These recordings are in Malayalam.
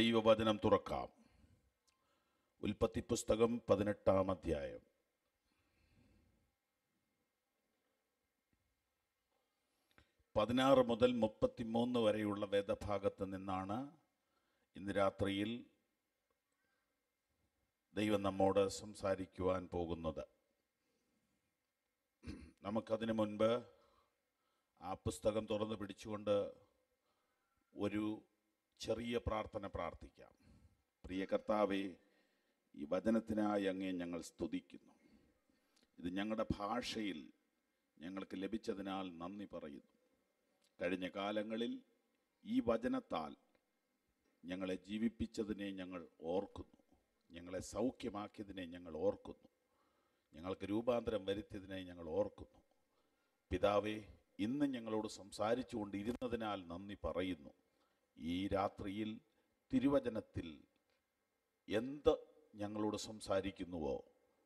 ദൈവവചനം തുറക്കാം. ഉൽപ്പത്തി പുസ്തകം പതിനെട്ടാം അധ്യായം. പതിനാറ് മുതൽ മുപ്പത്തിമൂന്ന് വരെയുള്ള വേദഭാഗത്ത് നിന്നാണ് ഇന്ന് രാത്രിയിൽ ദൈവം നമ്മോട് സംസാരിക്കുവാൻ പോകുന്നത്. നമുക്കതിനു മുൻപ് ആ പുസ്തകം തുറന്നു പിടിച്ചുകൊണ്ട് ഒരു ചെറിയ പ്രാർത്ഥന പ്രാർത്ഥിക്കാം. പ്രിയ കർത്താവെ ഈ വചനത്തിനായി അങ്ങേ ഞങ്ങൾ സ്തുതിക്കുന്നു. ഇത് ഞങ്ങളുടെ ഭാഷയിൽ ഞങ്ങൾക്ക് ലഭിച്ചതിനാൽ നന്ദി പറയുന്നു. കഴിഞ്ഞ കാലങ്ങളിൽ ഈ വചനത്താൽ ഞങ്ങളെ ജീവിപ്പിച്ചതിനെ ഞങ്ങൾ ഓർക്കുന്നു. ഞങ്ങളെ സൗഖ്യമാക്കിയതിനെ ഞങ്ങൾ ഓർക്കുന്നു. ഞങ്ങൾക്ക് രൂപാന്തരം വരുത്തിയതിനെ ഞങ്ങൾ ഓർക്കുന്നു. പിതാവേ ഇന്ന് ഞങ്ങളോട് സംസാരിച്ചുകൊണ്ടിരുന്നതിനാൽ നന്ദി പറയുന്നു. ഈ രാത്രിയിൽ തിരുവചനത്തിൽ എന്ത് ഞങ്ങളോട് സംസാരിക്കുന്നുവോ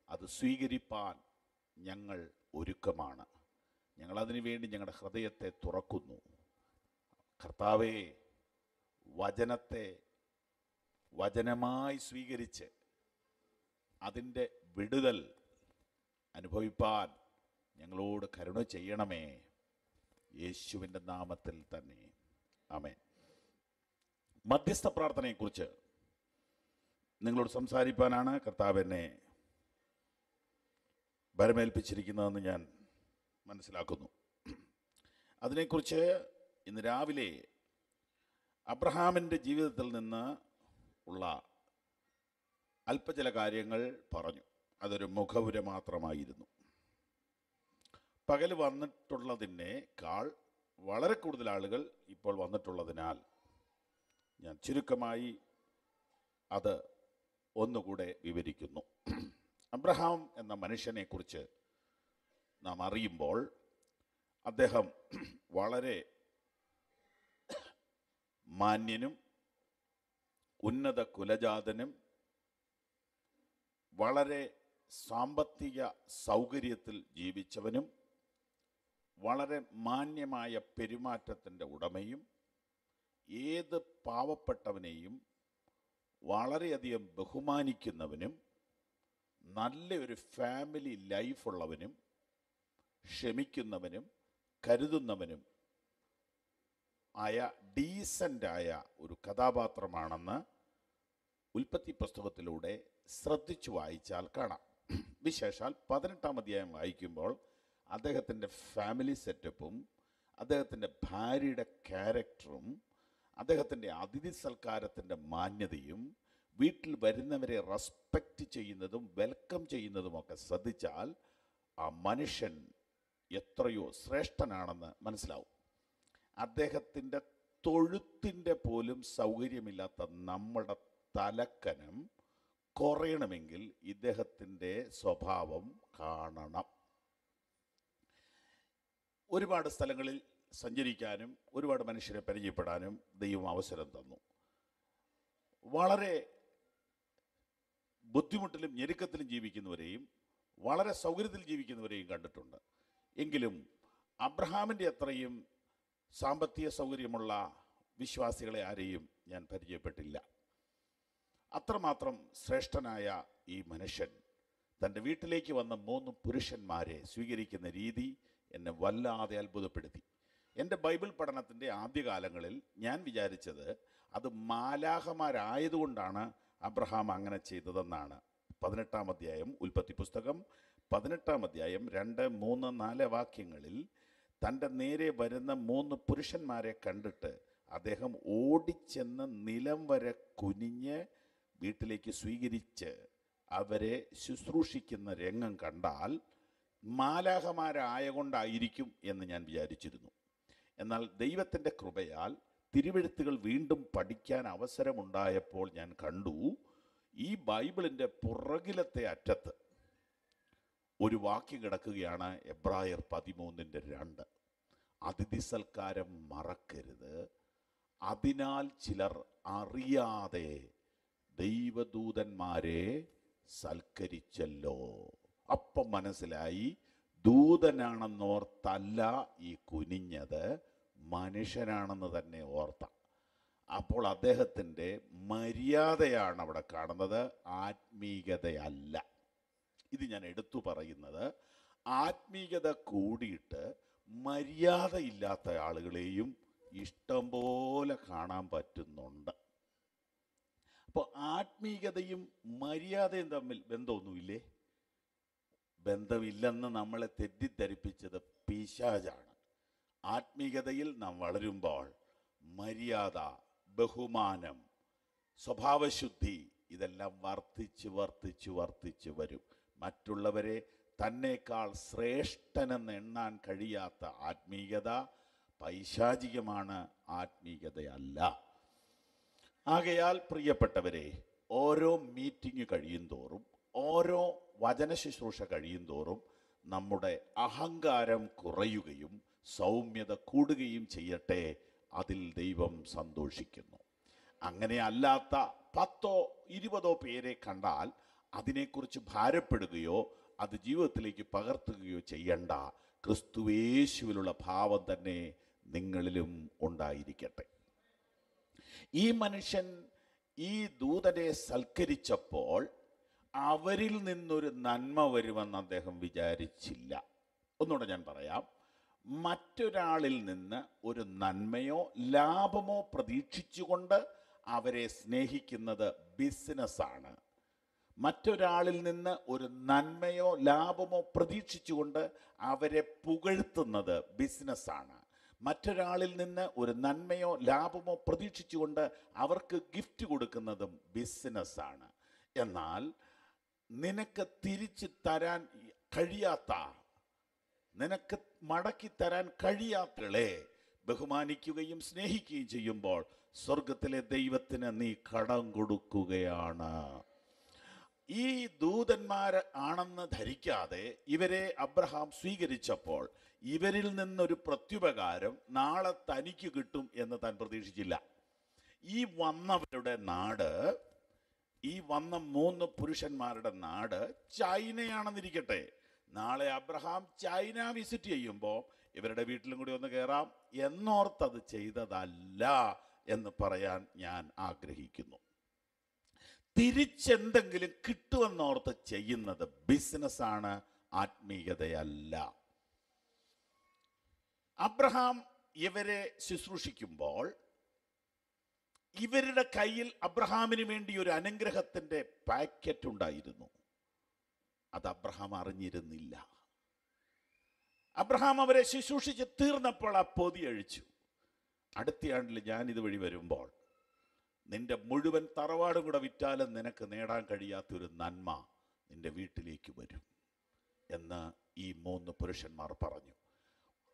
അത് സ്വീകരിപ്പാൻ ഞങ്ങൾ ഒരുക്കമാണ്. ഞങ്ങളതിനു വേണ്ടി ഞങ്ങളുടെ ഹൃദയത്തെ തുറക്കുന്നു. കർത്താവേ വചനത്തെ വചനമായി സ്വീകരിച്ച് അതിന്റെ വിടുതൽ അനുഭവിപ്പാൻ ഞങ്ങളോട് കരുണ ചെയ്യണമേ. യേശുവിന്റെ നാമത്തിൽ തന്നെ. ആമേൻ. മധ്യസ്ഥ പ്രാർത്ഥനയെക്കുറിച്ച് നിങ്ങളോട് സംസാരിപ്പാനാണ് കർത്താവ് എന്നെ ഭരമേൽപ്പിച്ചിരിക്കുന്നതെന്ന് ഞാൻ മനസ്സിലാക്കുന്നു. അതിനെക്കുറിച്ച് ഇന്ന് രാവിലെ അബ്രഹാമിന്റെ ജീവിതത്തിൽ നിന്ന് ഉള്ള അല്പചില കാര്യങ്ങൾ പറഞ്ഞു. അതൊരു മുഖവുര മാത്രമായിരുന്നു. പകൽ വന്നിട്ടുള്ളതിനേക്കാൾ വളരെ കൂടുതൽ ആളുകൾ ഇപ്പോൾ വന്നിട്ടുള്ളതിനാൽ ഞാൻ ചുരുക്കമായി അത് ഒന്നുകൂടെ വിവരിക്കുന്നു. അബ്രഹാം എന്ന മനുഷ്യനെക്കുറിച്ച് നാം അറിയുമ്പോൾ അദ്ദേഹം വളരെ മാന്യനും ഉന്നത കുലജാതനും വളരെ സാമ്പത്തിക സൗകര്യത്തിൽ ജീവിച്ചവനും വളരെ മാന്യമായ പെരുമാറ്റത്തിന്റെ ഉടമയും ഏത് പാവപ്പെട്ടവനെയും വളരെയധികം ബഹുമാനിക്കുന്നവനും നല്ലൊരു ഫാമിലി ലൈഫുള്ളവനും ക്ഷമിക്കുന്നവനും കരുതുന്നവനും ആയ ഡീസന്റായ ഒരു കഥാപാത്രമാണെന്ന് ഉൽപ്പത്തി പുസ്തകത്തിലൂടെ ശ്രദ്ധിച്ചു വായിച്ചാൽ കാണാം. വിശേഷാൽ പതിനെട്ടാം അധ്യായം വായിക്കുമ്പോൾ അദ്ദേഹത്തിന്റെ ഫാമിലി സെറ്റപ്പും അദ്ദേഹത്തിന്റെ ഭാര്യയുടെ ക്യാരക്ടറും അദ്ദേഹത്തിന്റെ അതിഥി സൽക്കാരത്തിന്റെ മാന്യതയും വീട്ടിൽ വരുന്നവരെ റെസ്പെക്റ്റ് ചെയ്യുന്നതും വെൽക്കം ചെയ്യുന്നതുമൊക്കെ ശ്രദ്ധിച്ചാൽ ആ മനുഷ്യൻ എത്രയോ ശ്രേഷ്ഠനാണെന്ന് മനസ്സിലാവും. അദ്ദേഹത്തിന്റെ തൊഴുത്തിന്റെ പോലും സൗകര്യമില്ലാത്ത നമ്മുടെ തലക്കനം കുറയണമെങ്കിൽ ഇദ്ദേഹത്തിന്റെ സ്വഭാവം കാണണം. ഒരുപാട് സ്ഥലങ്ങളിൽ സഞ്ചരിക്കാനും ഒരുപാട് മനുഷ്യരെ പരിചയപ്പെടാനും ദൈവം അവസരം തന്നു. വളരെ ബുദ്ധിമുട്ടിലും ഞെരുക്കത്തിലും ജീവിക്കുന്നവരെയും വളരെ സൗകര്യത്തിൽ ജീവിക്കുന്നവരെയും കണ്ടിട്ടുണ്ട്. എങ്കിലും അബ്രഹാമിന്റെ അത്രയും സാമ്പത്തിക സൗകര്യമുള്ള വിശ്വാസികളെ ആരെയും ഞാൻ പരിചയപ്പെട്ടില്ല. അത്രമാത്രം ശ്രേഷ്ഠനായ ഈ മനുഷ്യൻ തന്റെ വീട്ടിലേക്ക് വന്ന മൂന്ന് പുരുഷന്മാരെ സ്വീകരിക്കുന്ന രീതി എന്നെ വല്ലാതെ അത്ഭുതപ്പെടുത്തി. എന്റെ ബൈബിൾ പഠനത്തിന്റെ ആദ്യകാലങ്ങളിൽ ഞാൻ വിചാരിച്ചത് അത് മാലാഹമാരായതുകൊണ്ടാണ് അബ്രഹാം അങ്ങനെ ചെയ്തതെന്നാണ്. പതിനെട്ടാം അധ്യായം ഉൽപ്പത്തി പുസ്തകം. പതിനെട്ടാം അധ്യായം രണ്ട് മൂന്ന് നാല് വാക്യങ്ങളിൽ തന്റെ നേരെ വരുന്ന മൂന്ന് പുരുഷന്മാരെ കണ്ടിട്ട് അദ്ദേഹം ഓടിച്ചെന്ന് നിലം വരെ കുനിഞ്ഞ് വീട്ടിലേക്ക് സ്വീകരിച്ച് അവരെ ശുശ്രൂഷിക്കുന്ന രംഗം കണ്ടാൽ മാലാഹമാരായ കൊണ്ടായിരിക്കും എന്ന് ഞാൻ വിചാരിച്ചിരുന്നു. എന്നാൽ ദൈവത്തിന്റെ കൃപയാൽ തിരുവെഴുത്തുകൾ വീണ്ടും പഠിക്കാൻ അവസരമുണ്ടായപ്പോൾ ഞാൻ കണ്ടു ഈ ബൈബിളിന്റെ പുറകിലത്തെ അറ്റത്ത് ഒരു വാക്യം കിടക്കുകയാണ് എബ്രായർ പതിമൂന്നിന്റെ രണ്ട്. അതിഥി സൽക്കാരം മറക്കരുത് അതിനാൽ ചിലർ അറിയാതെ ദൈവദൂതന്മാരെ സൽക്കരിച്ചല്ലോ. അപ്പം മനസ്സിലായി ദൂതനാണെന്നോർത്തല്ല ഈ കുനിഞ്ഞത് മനുഷ്യനാണെന്ന് തന്നെ ഓർത്ത. അപ്പോൾ അദ്ദേഹത്തിന്റെ മര്യാദയാണ് അവിടെ കാണുന്നത് ആത്മീയതയല്ല ഇത് ഞാൻ എടുത്തു പറയുന്നത് ആത്മീയത കൂടിയിട്ട് മര്യാദയില്ലാത്ത ആളുകളെയും ഇഷ്ടം പോലെ കാണാൻ പറ്റുന്നുണ്ട്. അപ്പോൾ ആത്മീയതയും മര്യാദയും തമ്മിൽ ബന്ധമൊന്നുമില്ലേ? ബന്ധമില്ലെന്ന് നമ്മളെ തെറ്റിദ്ധരിപ്പിച്ചത് പിശാചാണ്. ആത്മീകതയിൽ നാം വളരുമ്പോൾ മര്യാദ ബഹുമാനം സ്വഭാവശുദ്ധി ഇതെല്ലാം വർദ്ധിച്ച് വർദ്ധിച്ച് വർദ്ധിച്ച് വരും. മറ്റുള്ളവരെ തന്നേക്കാൾ ശ്രേഷ്ഠനെന്ന് എണ്ണാൻ കഴിയാത്ത ആത്മീയത പൈശാചികമാണ് ആത്മീയതയല്ല ആകയാൽ പ്രിയപ്പെട്ടവരെ ഓരോ മീറ്റിംഗ് കഴിയും തോറും ഓരോ വചന ശുശ്രൂഷ കഴിയും തോറും നമ്മുടെ അഹങ്കാരം കുറയുകയും സൗമ്യത കൂടുകയും ചെയ്യട്ടെ അതിൽ ദൈവം സന്തോഷിക്കുന്നു. അങ്ങനെ അല്ലാത്ത പത്തോ ഇരുപതോ പേരെ കണ്ടാൽ അതിനെക്കുറിച്ച് ഭാരപ്പെടുകയോ അത് ജീവിതത്തിലേക്ക് പകർത്തുകയോ ചെയ്യണ്ട. ക്രിസ്തുവേശുവിലുള്ള ഭാവം തന്നെ നിങ്ങളിലും ഉണ്ടായിരിക്കട്ടെ. ഈ മനുഷ്യൻ ഈ ദൂതനെ സൽക്കരിച്ചപ്പോൾ അവരിൽ നിന്നൊരു നന്മ വരുമെന്ന് അദ്ദേഹം വിചാരിച്ചില്ല. ഒന്നുകൂടെ ഞാൻ പറയാം. മറ്റൊരാളിൽ നിന്ന് ഒരു നന്മയോ ലാഭമോ പ്രതീക്ഷിച്ചുകൊണ്ട് അവരെ സ്നേഹിക്കുന്നത് ബിസിനസ്സാണ്. മറ്റൊരാളിൽ നിന്ന് ഒരു നന്മയോ ലാഭമോ പ്രതീക്ഷിച്ചുകൊണ്ട് അവരെ പുകഴ്ത്തുന്നത് ബിസിനസ്സാണ്. മറ്റൊരാളിൽ നിന്ന് ഒരു നന്മയോ ലാഭമോ പ്രതീക്ഷിച്ചുകൊണ്ട് അവർക്ക് ഗിഫ്റ്റ് കൊടുക്കുന്നതും ബിസിനസ്സാണ്. എന്നാൽ നിനക്ക് തിരിച്ച് തരാൻ കഴിയാത്ത നിനക്ക് മടക്കി തരാൻ കഴിയാത്തളെ ബഹുമാനിക്കുകയും സ്നേഹിക്കുകയും ചെയ്യുമ്പോൾ സ്വർഗത്തിലെ ദൈവത്തിന് നീ കടം കൊടുക്കുകയാണ്. ഈ ദൂതന്മാർ ആണെന്ന് ധരിക്കാതെ ഇവരെ അബ്രഹാം സ്വീകരിച്ചപ്പോൾ ഇവരിൽ നിന്നൊരു പ്രത്യുപകാരം നാളെ തനിക്ക് കിട്ടും എന്ന് താൻ പ്രതീക്ഷിച്ചില്ല. ഈ വന്നവരുടെ നാട് ഈ വന്ന മൂന്ന് പുരുഷന്മാരുടെ നാട് ചൈനയാണെന്നിരിക്കട്ടെ. നാളെ അബ്രഹാം ചൈന വിസിറ്റ് ചെയ്യുമ്പോൾ ഇവരുടെ വീട്ടിലും കൂടി ഒന്ന് കയറാം എന്നോർത്തത് ചെയ്തതല്ല എന്ന് പറയാൻ ഞാൻ ആഗ്രഹിക്കുന്നു. തിരിച്ചെന്തെങ്കിലും കിട്ടുമെന്നോർത്ത് ചെയ്യുന്നത് ബിസിനസ്സാണ് ആത്മീയതയല്ല. അബ്രഹാം ഇവരെ ശുശ്രൂഷിക്കുമ്പോൾ ഇവരുടെ കയ്യിൽ അബ്രഹാമിന് വേണ്ടി ഒരു അനുഗ്രഹത്തിന്റെ പാക്കറ്റ് ഉണ്ടായിരുന്നു. അത് അബ്രഹാം അറിഞ്ഞിരുന്നില്ല. അബ്രഹാം അവരെ ശുശ്രൂഷിച്ച് തീർന്നപ്പോൾ ആ പൊതി അഴിച്ചു. അടുത്തയാണ്ടിൽ ഞാൻ ഇതുവഴി വരുമ്പോൾ നിന്റെ മുഴുവൻ തറവാടും കൂടെ വിറ്റാലും നിനക്ക് നേടാൻ കഴിയാത്തൊരു നന്മ നിന്റെ വീട്ടിലേക്ക് വരും എന്ന് ഈ മൂന്ന് പുരുഷന്മാർ പറഞ്ഞു.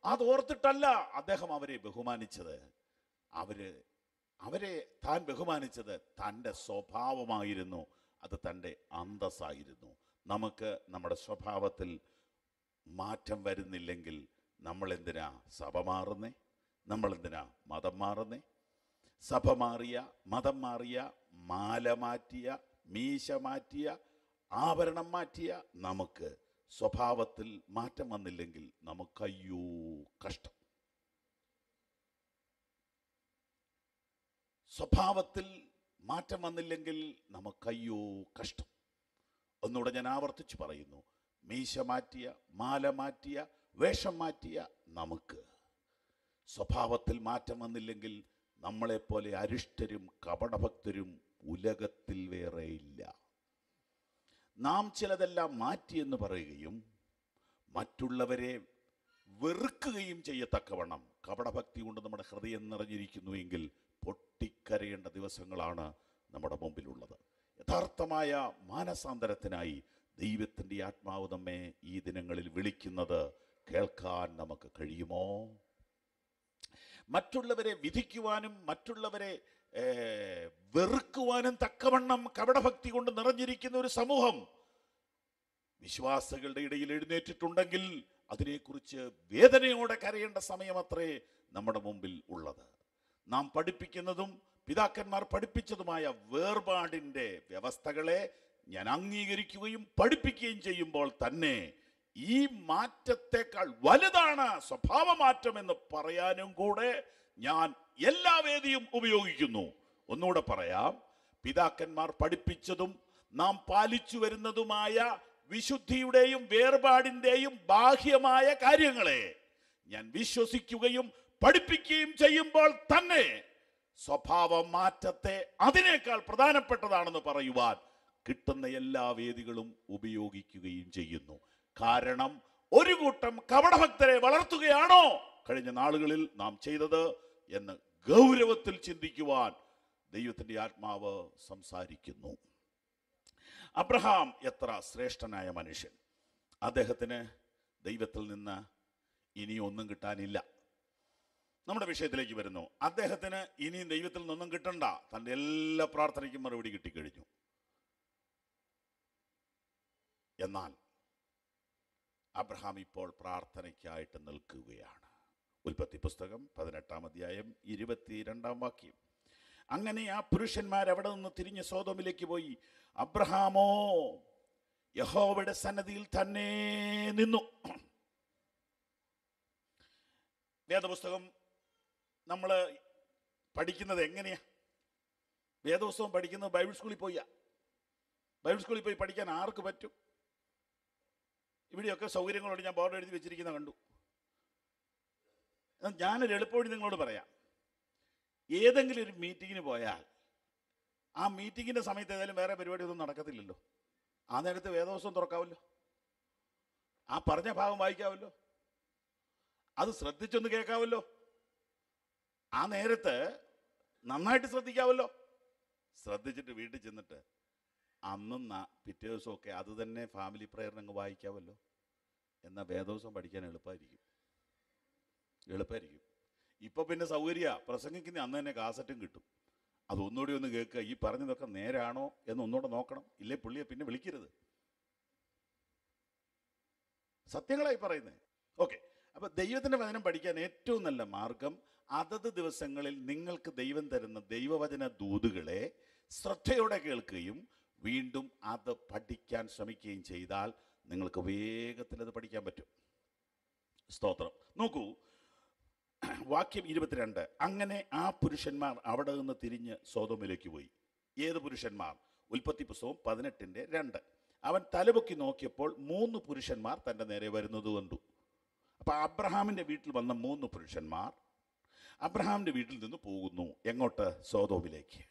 അത് ഓർത്തിട്ടല്ല അദ്ദേഹം അവരെ ബഹുമാനിച്ചത്. അവർ അവരെ താൻ ബഹുമാനിച്ചത് തന്റെ സ്വഭാവമായിരുന്നു. അത് തന്റെ അന്തസ്സായിരുന്നു. നമുക്ക് നമ്മുടെ സ്വഭാവത്തിൽ മാറ്റം വരുന്നില്ലെങ്കിൽ നമ്മൾ എന്തിനാ സഭ മാറുന്നേ? നമ്മൾ എന്തിനാ മതം മാറുന്നേ? സഭ മാറിയ മതം മാറിയ മാല മാറ്റിയ മീശ മാറ്റിയ ആഭരണം മാറ്റിയ നമുക്ക് സ്വഭാവത്തിൽ മാറ്റം വന്നില്ലെങ്കിൽ നമുക്കയ്യോ കഷ്ടം. സ്വഭാവത്തിൽ മാറ്റം വന്നില്ലെങ്കിൽ നമുക്കയ്യോ കഷ്ടം. ഒന്നുകൂടെ ഞാൻ ആവർത്തിച്ച് പറയുന്നു. മീശ മാറ്റിയ മാല മാറ്റിയ വേഷം മാറ്റിയ നമുക്ക് സ്വഭാവത്തിൽ മാറ്റം വന്നില്ലെങ്കിൽ നമ്മളെപ്പോലെ അരിഷ്ടരും കപടഭക്തരും ഉലകത്തിൽ വേറെയില്ല നാം ചിലതെല്ലാം മാറ്റിയെന്ന് പറയുകയും മറ്റുള്ളവരെ വെറുക്കുകയും ചെയ്യത്തക്കവണ്ണം കപടഭക്തി കൊണ്ട് നമ്മുടെ ഹൃദയം നിറഞ്ഞിരിക്കുന്നുവെങ്കിൽ പൊട്ടിക്കരയേണ്ട ദിവസങ്ങളാണ് നമ്മുടെ മുമ്പിലുള്ളത്. യഥാർത്ഥമായ മാനസാന്തരത്തിനായി ദൈവത്തിന്റെ ആത്മാവ് നമ്മെ ഈ ദിനങ്ങളിൽ വിളിക്കുന്നത് കേൾക്കാൻ നമുക്ക് കഴിയുമോ? മറ്റുള്ളവരെ വിധിക്കുവാനും മറ്റുള്ളവരെ വെറുക്കുവാനും തക്കവണ്ണം കപടഭക്തി കൊണ്ട് നിറഞ്ഞിരിക്കുന്ന ഒരു സമൂഹം വിശ്വാസികളുടെ ഇടയിൽ എഴുന്നേറ്റിട്ടുണ്ടെങ്കിൽ അതിനെക്കുറിച്ച് വേദനയോടെ കരയേണ്ട സമയമത്രേ നമ്മുടെ മുമ്പിൽ ഉള്ളത്. നാം പഠിപ്പിക്കുന്നതും പിതാക്കന്മാർ പഠിപ്പിച്ചതുമായ വേർപാടിന്റെ വ്യവസ്ഥകളെ ഞാൻ അംഗീകരിക്കുകയും പഠിപ്പിക്കുകയും ചെയ്യുമ്പോൾ തന്നെ ഈ മാറ്റത്തെക്കാൾ വലുതാണ് സ്വഭാവ മാറ്റം എന്ന് പറയാനും കൂടെ ഞാൻ എല്ലാ വേദിയും ഉപയോഗിക്കുന്നു. ഒന്നുകൂടെ പറയാം. പിതാക്കന്മാർ പഠിപ്പിച്ചതും നാം പാലിച്ചു വരുന്നതുമായ വിശുദ്ധിയുടെയും വേർപാടിന്റെയും ബാഹ്യമായ കാര്യങ്ങളെ ഞാൻ വിശ്വസിക്കുകയും പഠിപ്പിക്കുകയും ചെയ്യുമ്പോൾ തന്നെ സ്വഭാവ മാറ്റത്തെ അതിനേക്കാൾ പ്രധാനപ്പെട്ടതാണെന്ന് പറയുവാൻ കിട്ടുന്ന എല്ലാ വേദികളും ഉപയോഗിക്കുകയും ചെയ്യുന്നു. കാരണം ഒരു കൂട്ടം കപടഭക്തരെ വളർത്തുകയാണോ? കഴിഞ്ഞ നാളുകളിൽ നാം ചെയ്തത് എന്ന് ഗൗരവത്തിൽ ചിന്തിക്കുവാൻ ദൈവത്തിന്റെ ആത്മാവ് സംസാരിക്കുന്നു. അബ്രഹാം എത്ര ശ്രേഷ്ഠനായ മനുഷ്യൻ? അദ്ദേഹത്തിന് ദൈവത്തിൽ നിന്ന് ഇനി ഒന്നും കിട്ടാനില്ല. നമ്മുടെ വിഷയത്തിലേക്ക് വരുന്നു. അദ്ദേഹത്തിന് ഇനിയും ദൈവത്തിൽ നിന്നൊന്നും കിട്ടണ്ട. തന്റെ എല്ലാ പ്രാർത്ഥനയ്ക്കും മറുപടി കിട്ടിക്കഴിഞ്ഞു. എന്നാൽ അബ്രഹാം ഇപ്പോൾ പ്രാർത്ഥനയ്ക്കായിട്ട് നിൽക്കുകയാണ്. ഉൽപ്പത്തി പുസ്തകം പതിനെട്ടാം അധ്യായം ഇരുപത്തിരണ്ടാം വാക്യം. അങ്ങനെ ആ പുരുഷന്മാർ അവിടെ നിന്ന് തിരിഞ്ഞ് സോതോമിലേക്ക് പോയി. അബ്രഹാമോ യഹോവയുടെ സന്നദ്ധിയിൽ തന്നെ നിന്നു. വേദപുസ്തകം നമ്മൾ പഠിക്കുന്നത് എങ്ങനെയാ? വേദപുസ്തകം പഠിക്കുന്നത് ബൈബിൾ സ്കൂളിൽ പോയാ. ബൈബിൾ സ്കൂളിൽ പോയി പഠിക്കാൻ ആർക്ക് പറ്റും? ഇവിടെയൊക്കെ സൗകര്യങ്ങളോട് ഞാൻ ബോർഡ് എഴുതി വെച്ചിരിക്കുന്ന കണ്ടു. ഞാനൊരു എളുപ്പവഴി നിങ്ങളോട് പറയാം. ഏതെങ്കിലും ഒരു മീറ്റിങ്ങിന് പോയാൽ ആ മീറ്റിങ്ങിന്റെ സമയത്ത് ഏതായാലും വേറെ പരിപാടി ഒന്നും നടക്കത്തില്ലല്ലോ. ആ നേരത്ത് വേദോസം തുറക്കാമല്ലോ ആ പറഞ്ഞ ഭാഗം വായിക്കാമല്ലോ അത് ശ്രദ്ധിച്ചൊന്ന് കേൾക്കാമല്ലോ ആ നേരത്ത് നന്നായിട്ട് ശ്രദ്ധിക്കാമല്ലോ ശ്രദ്ധിച്ചിട്ട് വീട്ടിൽ ചെന്നിട്ട് അന്നും പിറ്റേ ദിവസമൊക്കെ അത് തന്നെ ഫാമിലി അങ്ങ് വായിക്കാമല്ലോ എന്നാൽ വേദോസം പഠിക്കാൻ എളുപ്പമായിരിക്കും എളുപ്പമായിരിക്കും ഇപ്പൊ പിന്നെ സൗകര്യ പ്രസംഗിക്കുന്ന അന്ന് തന്നെ കാസറ്റും കിട്ടും. അത് ഒന്നുകൂടി ഒന്ന് കേൾക്കുക. ഈ പറഞ്ഞതൊക്കെ നേരാണോ എന്ന് ഒന്നുകൂടെ നോക്കണം. ഇല്ലേ പുള്ളിയെ പിന്നെ വിളിക്കരുത്. സത്യങ്ങളായി പറയുന്നത് ഓക്കെ. അപ്പോൾ ദൈവത്തിന്റെ വചനം പഠിക്കാൻ ഏറ്റവും നല്ല മാർഗം അതത് ദിവസങ്ങളിൽ നിങ്ങൾക്ക് ദൈവം തരുന്ന ദൈവവചന ദൂതുകളെ ശ്രദ്ധയോടെ കേൾക്കുകയും വീണ്ടും അത് പഠിക്കാൻ ശ്രമിക്കുകയും ചെയ്താൽ നിങ്ങൾക്ക് വേഗത്തിൽ അത് പഠിക്കാൻ പറ്റും. സ്തോത്രം. നോക്കൂ. വാക്യം ഇരുപത്തിരണ്ട്. അങ്ങനെ ആ പുരുഷന്മാർ അവിടെ നിന്ന് തിരിഞ്ഞ് സോതോമിലേക്ക് പോയി. ഏത് പുരുഷന്മാർ? ഉൽപ്പത്തി പുസ്തകം പതിനെട്ടിന്റെ രണ്ട്. അവൻ തലപൊക്കി നോക്കിയപ്പോൾ മൂന്ന് പുരുഷന്മാർ തന്റെ നേരെ വരുന്നത് കണ്ടു. അപ്പോൾ അബ്രഹാമിന്റെ വീട്ടിൽ വന്ന മൂന്ന് പുരുഷന്മാർ അബ്രഹാമിന്റെ വീട്ടിൽ നിന്ന് പോകുന്നു. എങ്ങോട്ട്? സോതോമിലേക്ക്.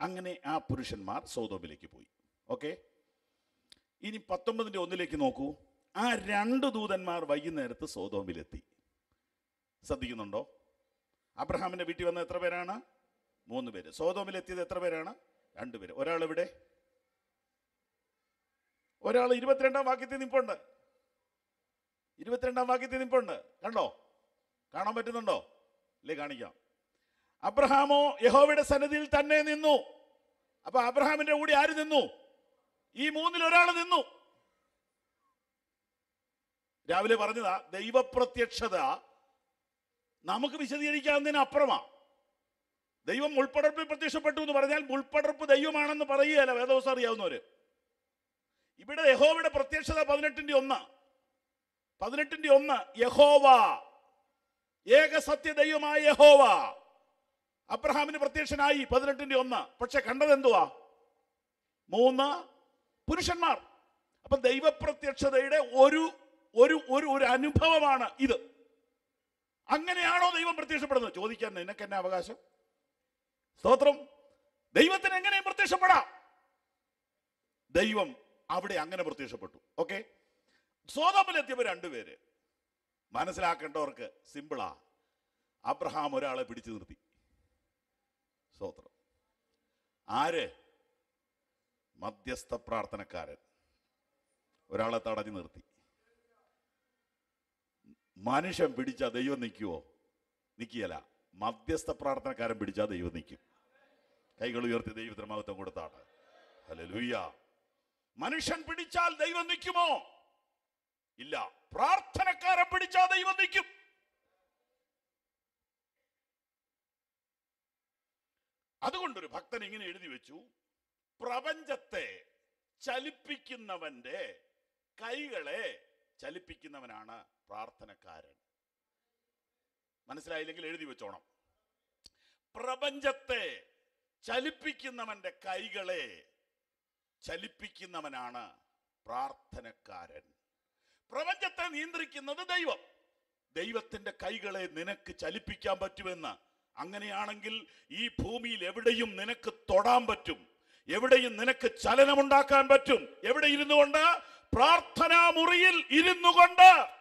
അങ്ങനെ ആ പുരുഷന്മാർ സോതോമിലേക്ക് പോയി. ഓക്കെ? ഇനി പത്തൊമ്പതിന്റെ ഒന്നിലേക്ക് നോക്കൂ. ആ രണ്ട് ദൂതന്മാർ വൈകുന്നേരത്ത് സോതോമിലെത്തി. ശ്രദ്ധിക്കുന്നുണ്ടോ? അബ്രഹാമിന്റെ വീട്ടിൽ വന്ന എത്ര പേരാണ്? മൂന്ന് പേര്. സോതോമിൽ എത്തിയത് എത്ര പേരാണ്? രണ്ടുപേര് ഒരാൾ ഇവിടെ ഒരാൾ ഇരുപത്തിരണ്ടാം വാക്യത്തിൽ നിൽപ്പുണ്ട് ഇരുപത്തിരണ്ടാം വാക്യത്തിൽ നിൽപ്പുണ്ട് കണ്ടോ? കാണാൻ പറ്റുന്നുണ്ടോ? അല്ലേ കാണിക്കാം. അബ്രഹാമോ യഹോവയുടെ സന്നിധിയിൽ തന്നെ നിന്നു. അപ്പൊ അബ്രഹാമിന്റെ കൂടെ ആര് നിന്നു? ഈ മൂന്നിൽ ഒരാൾ നിന്നു. രാവിലെ പറഞ്ഞതാ ദൈവപ്രത്യക്ഷത നമുക്ക് വിശദീകരിക്കാവുന്നതിന് അപ്പുറമാ. ദൈവം മുൾപ്പടർപ്പിൽ പ്രത്യക്ഷപ്പെട്ടു എന്ന് പറഞ്ഞാൽ മുൾപ്പടർപ്പ് ദൈവമാണെന്ന് പറയുകയല്ല വേദവസം അറിയാവുന്നവര്. ഇവിടെ യഹോവയുടെ പ്രത്യക്ഷത പതിനെട്ടിന്റെ ഒന്ന്. പതിനെട്ടിന്റെ ഒന്ന് യഹോവ. ഏക സത്യ ദൈവമായ യഹോവ. അബ്രഹാമിന് പ്രത്യക്ഷനായി പതിനെട്ടിന്റെ ഒന്ന്. പക്ഷെ കണ്ടത് എന്തുവാ? മൂന്ന് പുരുഷന്മാർ. അപ്പൊ ദൈവപ്രത്യക്ഷതയുടെ ഒരു ഒരു ഒരു അനുഭവമാണ് ഇത്. അങ്ങനെയാണോ ദൈവം പ്രത്യക്ഷപ്പെടുന്നത്? ചോദിക്കാൻ നിനക്ക് എന്നെ അവകാശം? സ്തോത്രം. ദൈവത്തിന് എങ്ങനെയും പ്രത്യക്ഷപ്പെടാം. ദൈവം അവിടെ അങ്ങനെ പ്രത്യക്ഷപ്പെട്ടു. ഓക്കെ? സ്വതമിലെത്തിയപ്പോ രണ്ടുപേര്. മനസ്സിലാക്കേണ്ടവർക്ക് സിമ്പിളാ അബ്രഹാം ഒരാളെ പിടിച്ചു നിർത്തി. സ്തോത്രം. ആര്? മധ്യസ്ഥ പ്രാർത്ഥനക്കാരൻ. ഒരാളെ തടഞ്ഞു നിർത്തി. മനുഷ്യൻ പിടിച്ച ദൈവം നിൽക്കുവോ? നിൽക്കുകയല്ല. മധ്യസ്ഥ പ്രാർത്ഥനക്കാരൻ പിടിച്ചാൽ ദൈവം നിൽക്കും. കൈകൾ ഉയർത്തി ദൈവത്തിന് മഹത്വം കൊടുത്താണ്. ഹല്ലേലൂയ. മനുഷ്യൻ പിടിച്ചാൽ ദൈവം നിൽക്കുമോ? ഇല്ല. പ്രാർത്ഥനക്കാരൻ പിടിച്ചാൽ ദൈവം നിൽക്കും. അതുകൊണ്ടൊരു ഭക്തൻ ഇങ്ങനെ എഴുതി വെച്ചു. പ്രപഞ്ചത്തെ ചലിപ്പിക്കുന്നവന്റെ കൈകളെ ചലിപ്പിക്കുന്നവനാണ് പ്രാർത്ഥനക്കാരൻ. മനസ്സിലായില്ലെങ്കിൽ എഴുതി വെച്ചോണം. പ്രപഞ്ചത്തെ ചലിപ്പിക്കുന്നവന്റെ കൈകളെ ചലിപ്പിക്കുന്നവനാണ് പ്രാർത്ഥനക്കാരൻ. പ്രപഞ്ചത്തെ നിയന്ത്രിക്കുന്നത് ദൈവം. ദൈവത്തിന്റെ കൈകളെ നിനക്ക് ചലിപ്പിക്കാൻ പറ്റുമെന്ന്. അങ്ങനെയാണെങ്കിൽ ഈ ഭൂമിയിൽ എവിടെയും നിനക്ക് തൊടാൻ പറ്റും. എവിടെയും നിനക്ക് ചലനമുണ്ടാക്കാൻ പറ്റും. എവിടെ ഇരുന്നു കൊണ്ട് പ്രാർത്ഥനാ മുറിയിൽ ഇരുന്നു കൊണ്ട്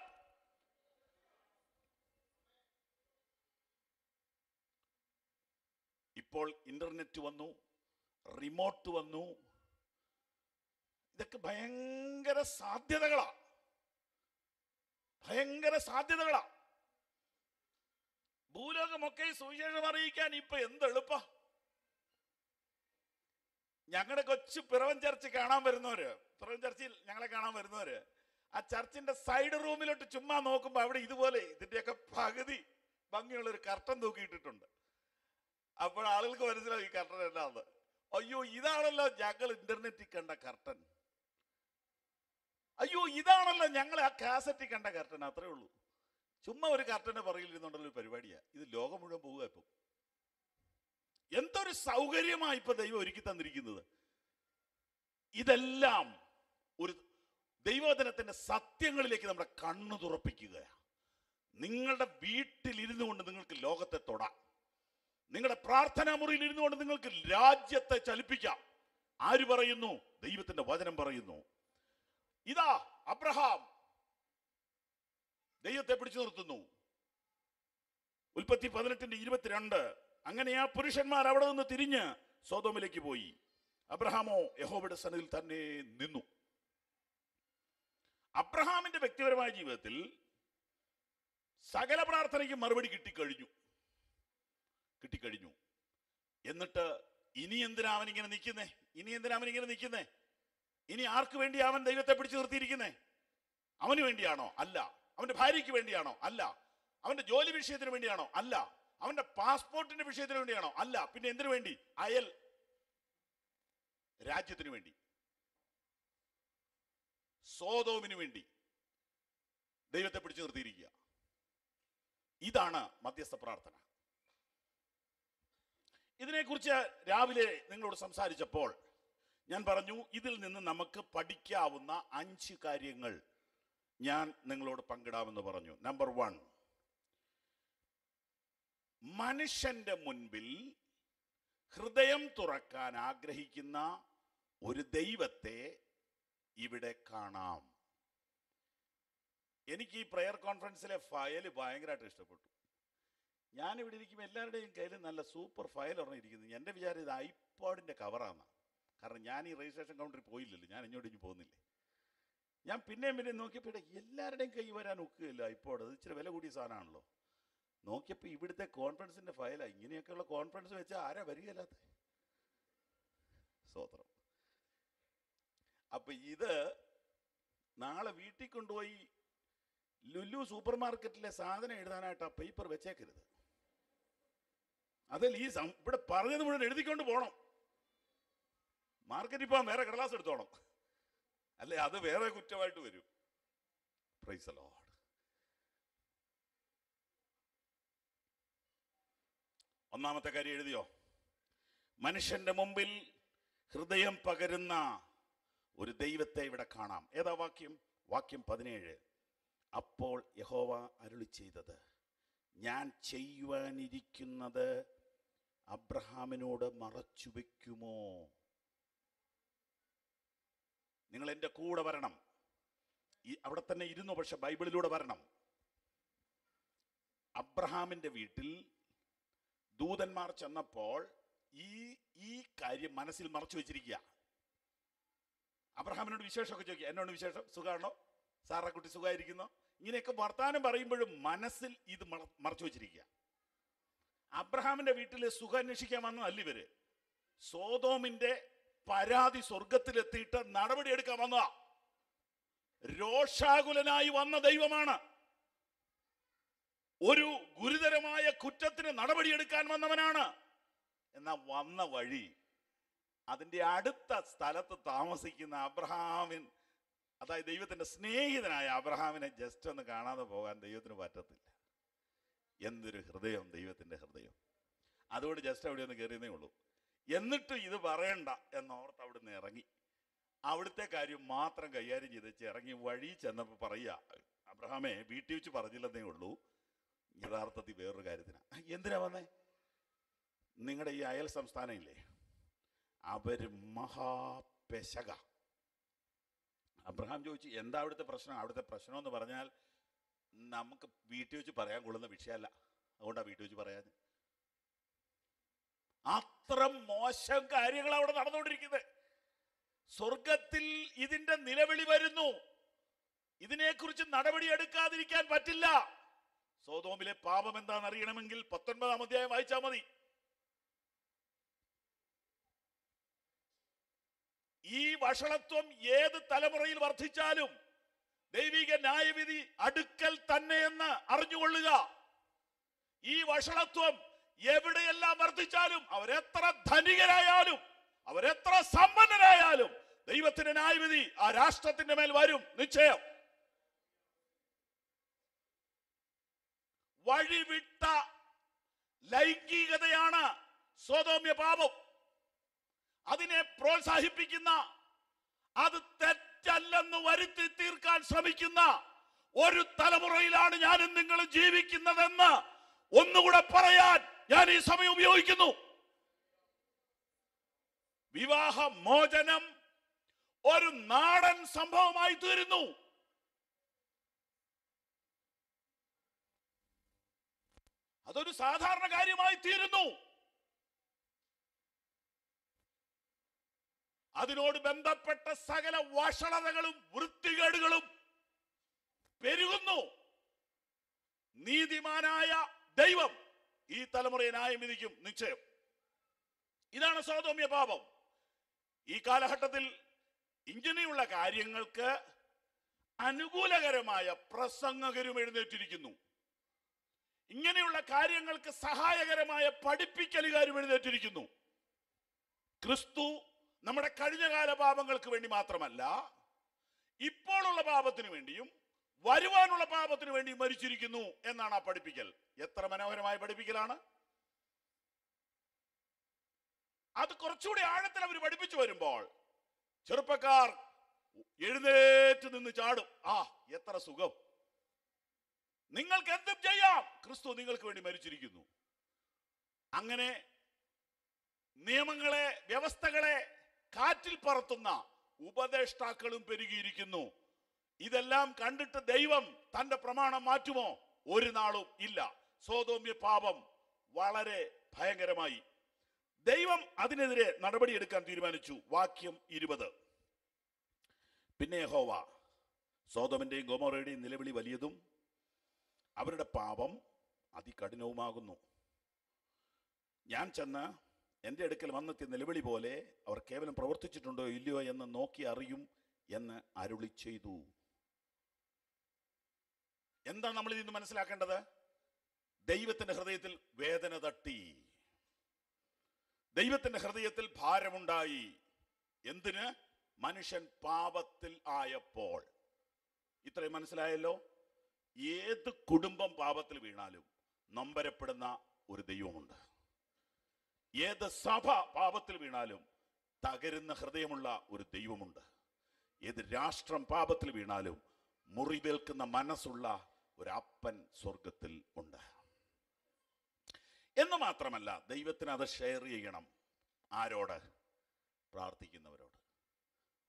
ഇപ്പോൾ ഇന്റർനെറ്റ് വന്നു റിമോട്ട് വന്നു. ഇതൊക്കെ ഭയങ്കര സാധ്യതകളാ. ഭയങ്കര സാധ്യതകളാ. ഭൂലോകമൊക്കെ സുവിശേഷം അറിയിക്കാൻ ഇപ്പൊ എന്ത് എളുപ്പ? ഞങ്ങളുടെ കൊച്ചു പിറവൻ ചർച്ച് കാണാൻ വരുന്നവര് പിറവൻ ചർച്ചിൽ ഞങ്ങളെ കാണാൻ വരുന്നവര് ആ ചർച്ചിന്റെ സൈഡ് റൂമിലോട്ട് ചുമ്മാ നോക്കുമ്പോൾ അവിടെ ഇതുപോലെ ഇതിന്റെയൊക്കെ പകുതി ഭംഗിയുള്ള ഒരു കർട്ടൻ തൂക്കിയിട്ടിട്ടുണ്ട്. അപ്പോൾ ആളുകൾക്ക് മനസ്സിലാവും ഈ കർട്ടൻ എന്താണെന്ന് അയ്യോ ഇതാണല്ലോ ഞങ്ങൾ ഇന്റർനെറ്റിൽ കണ്ട കർട്ടൻ. അയ്യോ ഇതാണല്ലോ ഞങ്ങൾ ആ കാസറ്റിൽ കണ്ട കർട്ടൻ അത്രേ ഉള്ളൂ. ചുമ്മാ ഒരു കർട്ടന്റെ പുറകിലിരുന്നുണ്ടല്ലോ ഒരു പരിപാടിയാ. ഇത് ലോകം മുഴുവൻ പോവുക ഇപ്പം. എന്തൊരു സൗകര്യമായി ഇപ്പൊ ദൈവം ഒരുക്കി തന്നിരിക്കുന്നത്. ഇതെല്ലാം ഒരു ദൈവവചനത്തിന്റെ സത്യങ്ങളിലേക്ക് നമ്മുടെ കണ്ണ് തുറപ്പിക്കുകയാണ്. നിങ്ങളുടെ വീട്ടിലിരുന്നു കൊണ്ട് നിങ്ങൾക്ക് ലോകത്തെ തൊടാം. നിങ്ങളുടെ പ്രാർത്ഥനാ മുറിയിൽ ഇരുന്നു കൊണ്ട് നിങ്ങൾക്ക് രാജ്യത്തെ ചലിപ്പിക്കാം. ആര് പറയുന്നു? ദൈവത്തിന്റെ വചനം പറയുന്നു. ഇതാ അബ്രഹാം. ദൈവത്തെ പിടിച്ചു നിർത്തുന്നു. ഉൽപ്പത്തി പതിനെട്ടിന്റെ ഇരുപത്തിരണ്ട്. അങ്ങനെ ആ പുരുഷന്മാർ അവിടെ നിന്ന് തിരിഞ്ഞ് സോതോമിലേക്ക് പോയി. അബ്രഹാമോ യഹോബയുടെ സന്നിധിയിൽ തന്നെ നിന്നു. അബ്രഹാമിന്റെ വ്യക്തിപരമായ ജീവിതത്തിൽ സകല പ്രാർത്ഥനയ്ക്ക് മറുപടി കിട്ടിക്കഴിഞ്ഞു. കിട്ടിക്കഴിഞ്ഞു. എന്നിട്ട് ഇനി എന്തിനാ അവൻ ഇങ്ങനെ നിൽക്കുന്നേ? ഇനി എന്തിനാ അവൻ ഇങ്ങനെ നിൽക്കുന്നേ? ഇനി ആർക്ക് വേണ്ടി അവൻ ദൈവത്തെ പിടിച്ചു നിർത്തിയിരിക്കുന്നേ? അവന് വേണ്ടിയാണോ? അല്ല. അവന്റെ ഭാര്യയ്ക്ക് വേണ്ടിയാണോ? അല്ല. അവന്റെ ജോലി വിഷയത്തിന് വേണ്ടിയാണോ? അല്ല. അവന്റെ പാസ്പോർട്ടിന്റെ വിഷയത്തിന് വേണ്ടിയാണോ? അല്ല. പിന്നെ എന്തിനു വേണ്ടി? അയൽ രാജ്യത്തിന് വേണ്ടി. സോതോമിന് വേണ്ടി ദൈവത്തെ പിടിച്ചു നിർത്തിയിരിക്കുക. ഇതാണ് മധ്യസ്ഥ പ്രാർത്ഥന. ഇതിനെക്കുറിച്ച് രാവിലെ നിങ്ങളോട് സംസാരിച്ചപ്പോൾ ഞാൻ പറഞ്ഞു ഇതിൽ നിന്ന് നമുക്ക് പഠിക്കാവുന്ന അഞ്ച് കാര്യങ്ങൾ ഞാൻ നിങ്ങളോട് പങ്കിടാമെന്ന് പറഞ്ഞു. നമ്പർ വൺ മനുഷ്യന്റെ മുൻപിൽ ഹൃദയം തുറക്കാൻ ആഗ്രഹിക്കുന്ന ഒരു ദൈവത്തെ ഇവിടെ കാണാം. എനിക്ക് ഈ പ്രയർ കോൺഫറൻസിലെ ഫയൽ ഭയങ്കരമായിട്ട് ഇഷ്ടപ്പെട്ടു. ഞാൻ ഇവിടെ ഇരിക്കുമ്പോൾ എല്ലാവരുടെയും കയ്യിൽ നല്ല സൂപ്പർ ഫയൽ ഒരെണ്ണം ഇരിക്കുന്നു. എന്റെ വിചാരം ഇത് ഐപോഡിന്റെ കവറാണ് കാരണം ഞാൻ ഈ രജിസ്ട്രേഷൻ കൗണ്ടറിൽ പോയില്ലല്ലോ. ഞാൻ ഇങ്ങോട്ട് ഇനി പോകുന്നില്ലേ. ഞാൻ പിന്നെയും പിന്നെയും നോക്കിയപ്പോൾ എല്ലാവരുടെയും കൈ വരാൻ ഒക്കുകയില്ല ഐപോഡ്. അത് ഇച്ചിരി വില കൂടിയ സാധനമാണല്ലോ. നോക്കിയപ്പോൾ ഇവിടുത്തെ കോൺഫറൻസിന്റെ ഫയലാണ് ഇങ്ങനെയൊക്കെയുള്ള കോൺഫറൻസ് വെച്ചാൽ ആരാ വരികയില്ലാത്ത സ്വോത്രം അപ്പൊ ഇത് നാളെ വീട്ടിൽ കൊണ്ടുപോയി ലുലു സൂപ്പർ മാർക്കറ്റിലെ സാധനം എഴുതാനായിട്ട് ആ പേപ്പർ വെച്ചേക്കരുത്. അതിൽ ഈ ഇവിടെ പറഞ്ഞത് മുഴുവൻ എഴുതിക്കൊണ്ട് പോകണം മാർക്കറ്റിൽ പോകാൻ വേറെ കടലാസ് എടുത്തോണം. അല്ലെ അത് വേറെ കുറ്റമായിട്ട് വരും. പ്രൈസ് ലോഡ് ഒന്നാമത്തെ കാര്യം എഴുതിയോ? മനുഷ്യന്റെ മുമ്പിൽ ഹൃദയം പകരുന്ന ഒരു ദൈവത്തെ ഇവിടെ കാണാം. ഏതാ വാക്യം? വാക്യം പതിനേഴ്. അപ്പോൾ യഹോവ അരുളി ചെയ്തത് ഞാൻ ചെയ്യുവാനിരിക്കുന്നത് അബ്രഹാമിനോട് മറച്ചു വയ്ക്കുമോ നിങ്ങൾ എന്റെ കൂടെ വരണം. ഈ അവിടെ തന്നെ ഇരുന്നു പക്ഷെ ബൈബിളിലൂടെ വരണം. അബ്രഹാമിന്റെ വീട്ടിൽ ദൂതന്മാർ ചെന്നപ്പോൾ ഈ ഈ കാര്യം മനസ്സിൽ മറച്ചു വെച്ചിരിക്കുക. അബ്രഹാമിനോട് വിശേഷമൊക്കെ ചോദിക്കുക എന്നോട് വിശേഷം? സുഖമാണോ സാറാ കുട്ടി സുഖമായിരിക്കുന്നോ ഇങ്ങനെയൊക്കെ വർത്താനം പറയുമ്പോഴും മനസ്സിൽ ഇത് മറ- മറച്ചു വെച്ചിരിക്കുക. അബ്രഹാമിന്റെ വീട്ടിൽ സുഖം അന്വേഷിക്കാൻ വന്നതല്ല ഇവർ? സോതോമിന്റെ പരാതി സ്വർഗത്തിലെത്തിയിട്ട് നടപടിയെടുക്കാൻ വന്നതാ. രോഷാകുലനായി വന്ന ദൈവമാണ്. ഒരു ഗുരുതരമായ കുറ്റത്തിന് നടപടിയെടുക്കാൻ വന്നവനാണ്. എന്നാ വന്ന വഴി അതിന്റെ അടുത്ത സ്ഥലത്ത് താമസിക്കുന്ന അബ്രഹാമിൻ അതായത് ദൈവത്തിന്റെ സ്നേഹിതനായ അബ്രഹാമിനെ ജസ്റ്റ് ഒന്ന് കാണാതെ പോകാൻ ദൈവത്തിന് പറ്റത്തില്ല. എന്തൊരു ഹൃദയം ദൈവത്തിന്റെ ഹൃദയം. അതുകൊണ്ട് ജസ്റ്റ് അവിടെ ഒന്ന് കയറിയതേ ഉള്ളൂ. എന്നിട്ട് ഇത് പറയണ്ട എന്നോർത്ത് അവിടെ നിന്ന് ഇറങ്ങി. അവിടുത്തെ കാര്യം മാത്രം കൈകാര്യം ചെയ്ത് ഇറങ്ങി വഴി ചെന്നപ്പോൾ പറയുക അബ്രഹാമേ വീട്ടിൽ വെച്ച് പറഞ്ഞില്ലെന്നേ ഉള്ളൂ. യഥാർത്ഥത്തിൽ വേറൊരു കാര്യത്തിനാണ് എന്തിനാ വന്നേ? നിങ്ങളുടെ ഈ അയൽ സംസ്ഥാനം ഇല്ലേ? അവർ മഹാപെശക അബ്രഹാം ചോദിച്ചു എന്താ അവിടുത്തെ പ്രശ്നം? അവിടുത്തെ പ്രശ്നം എന്ന് പറഞ്ഞാൽ നമുക്ക് വീട്ടിൽ വെച്ച് പറയാൻ കൊള്ളുന്ന വിഷയമല്ല. അതുകൊണ്ടാണ് വീട്ടിൽ വെച്ച് പറയാൻ അത്ര മോശം കാര്യങ്ങൾ അവിടെ നടന്നുകൊണ്ടിരിക്കുന്നത്. സ്വർഗത്തിൽ ഇതിന്റെ നിലവിളി വരുന്നു. ഇതിനെക്കുറിച്ച് നടപടി എടുക്കാതിരിക്കാൻ പറ്റില്ല. സോതോമിലെ പാപം എന്താണെന്ന് അറിയണമെങ്കിൽ പത്തൊൻപതാം അധ്യായം വായിച്ചാൽ മതി. ഈ വഷളത്വം ഏത് തലമുറയിൽ വർദ്ധിച്ചാലും ദൈവിക ന്യായവിധി അടുക്കൽ തന്നെയെന്ന് അറിഞ്ഞുകൊള്ളുക. ഈ വഷളത്വം എവിടെയെല്ലാം വർദ്ധിച്ചാലും അവരെത്ര ധനികരായാലും അവരെത്ര സമ്പന്നരായാലും ദൈവത്തിന്റെ ന്യായവിധി ആ രാഷ്ട്രത്തിന്റെ മേൽ വരും നിശ്ചയം. വഴിവിട്ട ലൈംഗികതയാണ് സ്വതോമ്യ പാപം. അതിനെ പ്രോത്സാഹിപ്പിക്കുന്ന അത് തെറ്റല്ലെന്ന് വരുത്തി തീർക്കാൻ ശ്രമിക്കുന്ന ഒരു തലമുറയിലാണ് ഞാനും നിങ്ങൾ ജീവിക്കുന്നതെന്ന് ഒന്നുകൂടെ പറയാൻ ഞാൻ ഈ സമയം ഉപയോഗിക്കുന്നു. വിവാഹ മോചനം ഒരു നാടൻ സംഭവമായി തീരുന്നു. അതൊരു സാധാരണ കാര്യമായി തീരുന്നു. അതിനോട് ബന്ധപ്പെട്ട സകല വഷളതകളും വൃത്തികേടുകളും പെരുകുന്നു. നീതിമാനായ ദൈവം ഈ തലമുറയെ ന്യായം വിധിക്കും നിശ്ചയം. ഇതാണ് സ്വാതോമ്യ പാപം. ഈ കാലഘട്ടത്തിൽ ഇങ്ങനെയുള്ള കാര്യങ്ങൾക്ക് അനുകൂലകരമായ പ്രസംഗകരും എഴുന്നേറ്റിരിക്കുന്നു. ഇങ്ങനെയുള്ള കാര്യങ്ങൾക്ക് സഹായകരമായ പഠിപ്പിക്കലുകാരും എഴുന്നേറ്റിരിക്കുന്നു. ക്രിസ്തു നമ്മുടെ കഴിഞ്ഞകാല പാപങ്ങൾക്ക് വേണ്ടി മാത്രമല്ല ഇപ്പോഴുള്ള പാപത്തിനു വേണ്ടിയും വരുവാനുള്ള പാപത്തിനു വേണ്ടി മരിച്ചിരിക്കുന്നു എന്നാണ് ആ പഠിപ്പിക്കൽ. എത്ര മനോഹരമായ പഠിപ്പിക്കലാണ്. അത് കുറച്ചുകൂടി ആഴത്തിൽ അവർ പഠിപ്പിച്ചു വരുമ്പോൾ ചെറുപ്പക്കാർ എഴുന്നേറ്റ് നിന്ന് ചാടും. ആ എത്ര സുഖം. നിങ്ങൾക്ക് എന്തും ചെയ്യാം. ക്രിസ്തു നിങ്ങൾക്ക് വേണ്ടി മരിച്ചിരിക്കുന്നു. അങ്ങനെ നിയമങ്ങളെ വ്യവസ്ഥകളെ കാറ്റിൽ പറത്തുന്ന ഉപദേഷ്ടാക്കളും പെരുകിയിരിക്കുന്നു. ഇതെല്ലാം കണ്ടിട്ട് ദൈവം തന്റെ പ്രമാണം മാറ്റുമോ? ഒരു നാളും ഇല്ല. സോതോമ്യ പാപം വളരെ ഭയങ്കരമായി. ദൈവം അതിനെതിരെ നടപടിയെടുക്കാൻ തീരുമാനിച്ചു. വാക്യം ഇരുപത്. പിന്നെ ഹോവ സോതോമിന്റെയും ഗോമോറയുടെയും നിലവിളി വലിയതും അവരുടെ പാപം അതികഠിനവുമാകുന്നു. ഞാൻ ചെന്ന് എന്റെ അടുക്കൽ വന്നെത്തിയ നിലവിളി പോലെ അവർ കേവലം പ്രവർത്തിച്ചിട്ടുണ്ടോ ഇല്ലയോ എന്ന് നോക്കി അറിയും എന്ന് അരുളി ചെയ്തു. എന്താ നമ്മൾ ഇതിന് മനസ്സിലാക്കേണ്ടത്? ദൈവത്തിന്റെ ഹൃദയത്തിൽ വേദന തട്ടി. ദൈവത്തിന്റെ ഹൃദയത്തിൽ ഭാരമുണ്ടായി. എന്തിന്? മനുഷ്യൻ പാപത്തിൽ ആയപ്പോൾ. ഇത്രയും മനസ്സിലായല്ലോ? ഏത് കുടുംബം പാപത്തിൽ വീണാലും നൊമ്പരപ്പെടുന്ന ഒരു ദൈവമുണ്ട്. ഏത് സഭ പാപത്തിൽ വീണാലും തകരുന്ന ഹൃദയമുള്ള ഒരു ദൈവമുണ്ട്. ഏത് രാഷ്ട്രം പാപത്തിൽ വീണാലും മുറിവേൽക്കുന്ന മനസ്സുള്ള ഒരു അപ്പൻ സ്വർഗത്തിൽ ഉണ്ട്. എന്ന് മാത്രമല്ല ദൈവത്തിന് അത് ഷെയർ ചെയ്യണം. ആരോട്? പ്രാർത്ഥിക്കുന്നവരോട്.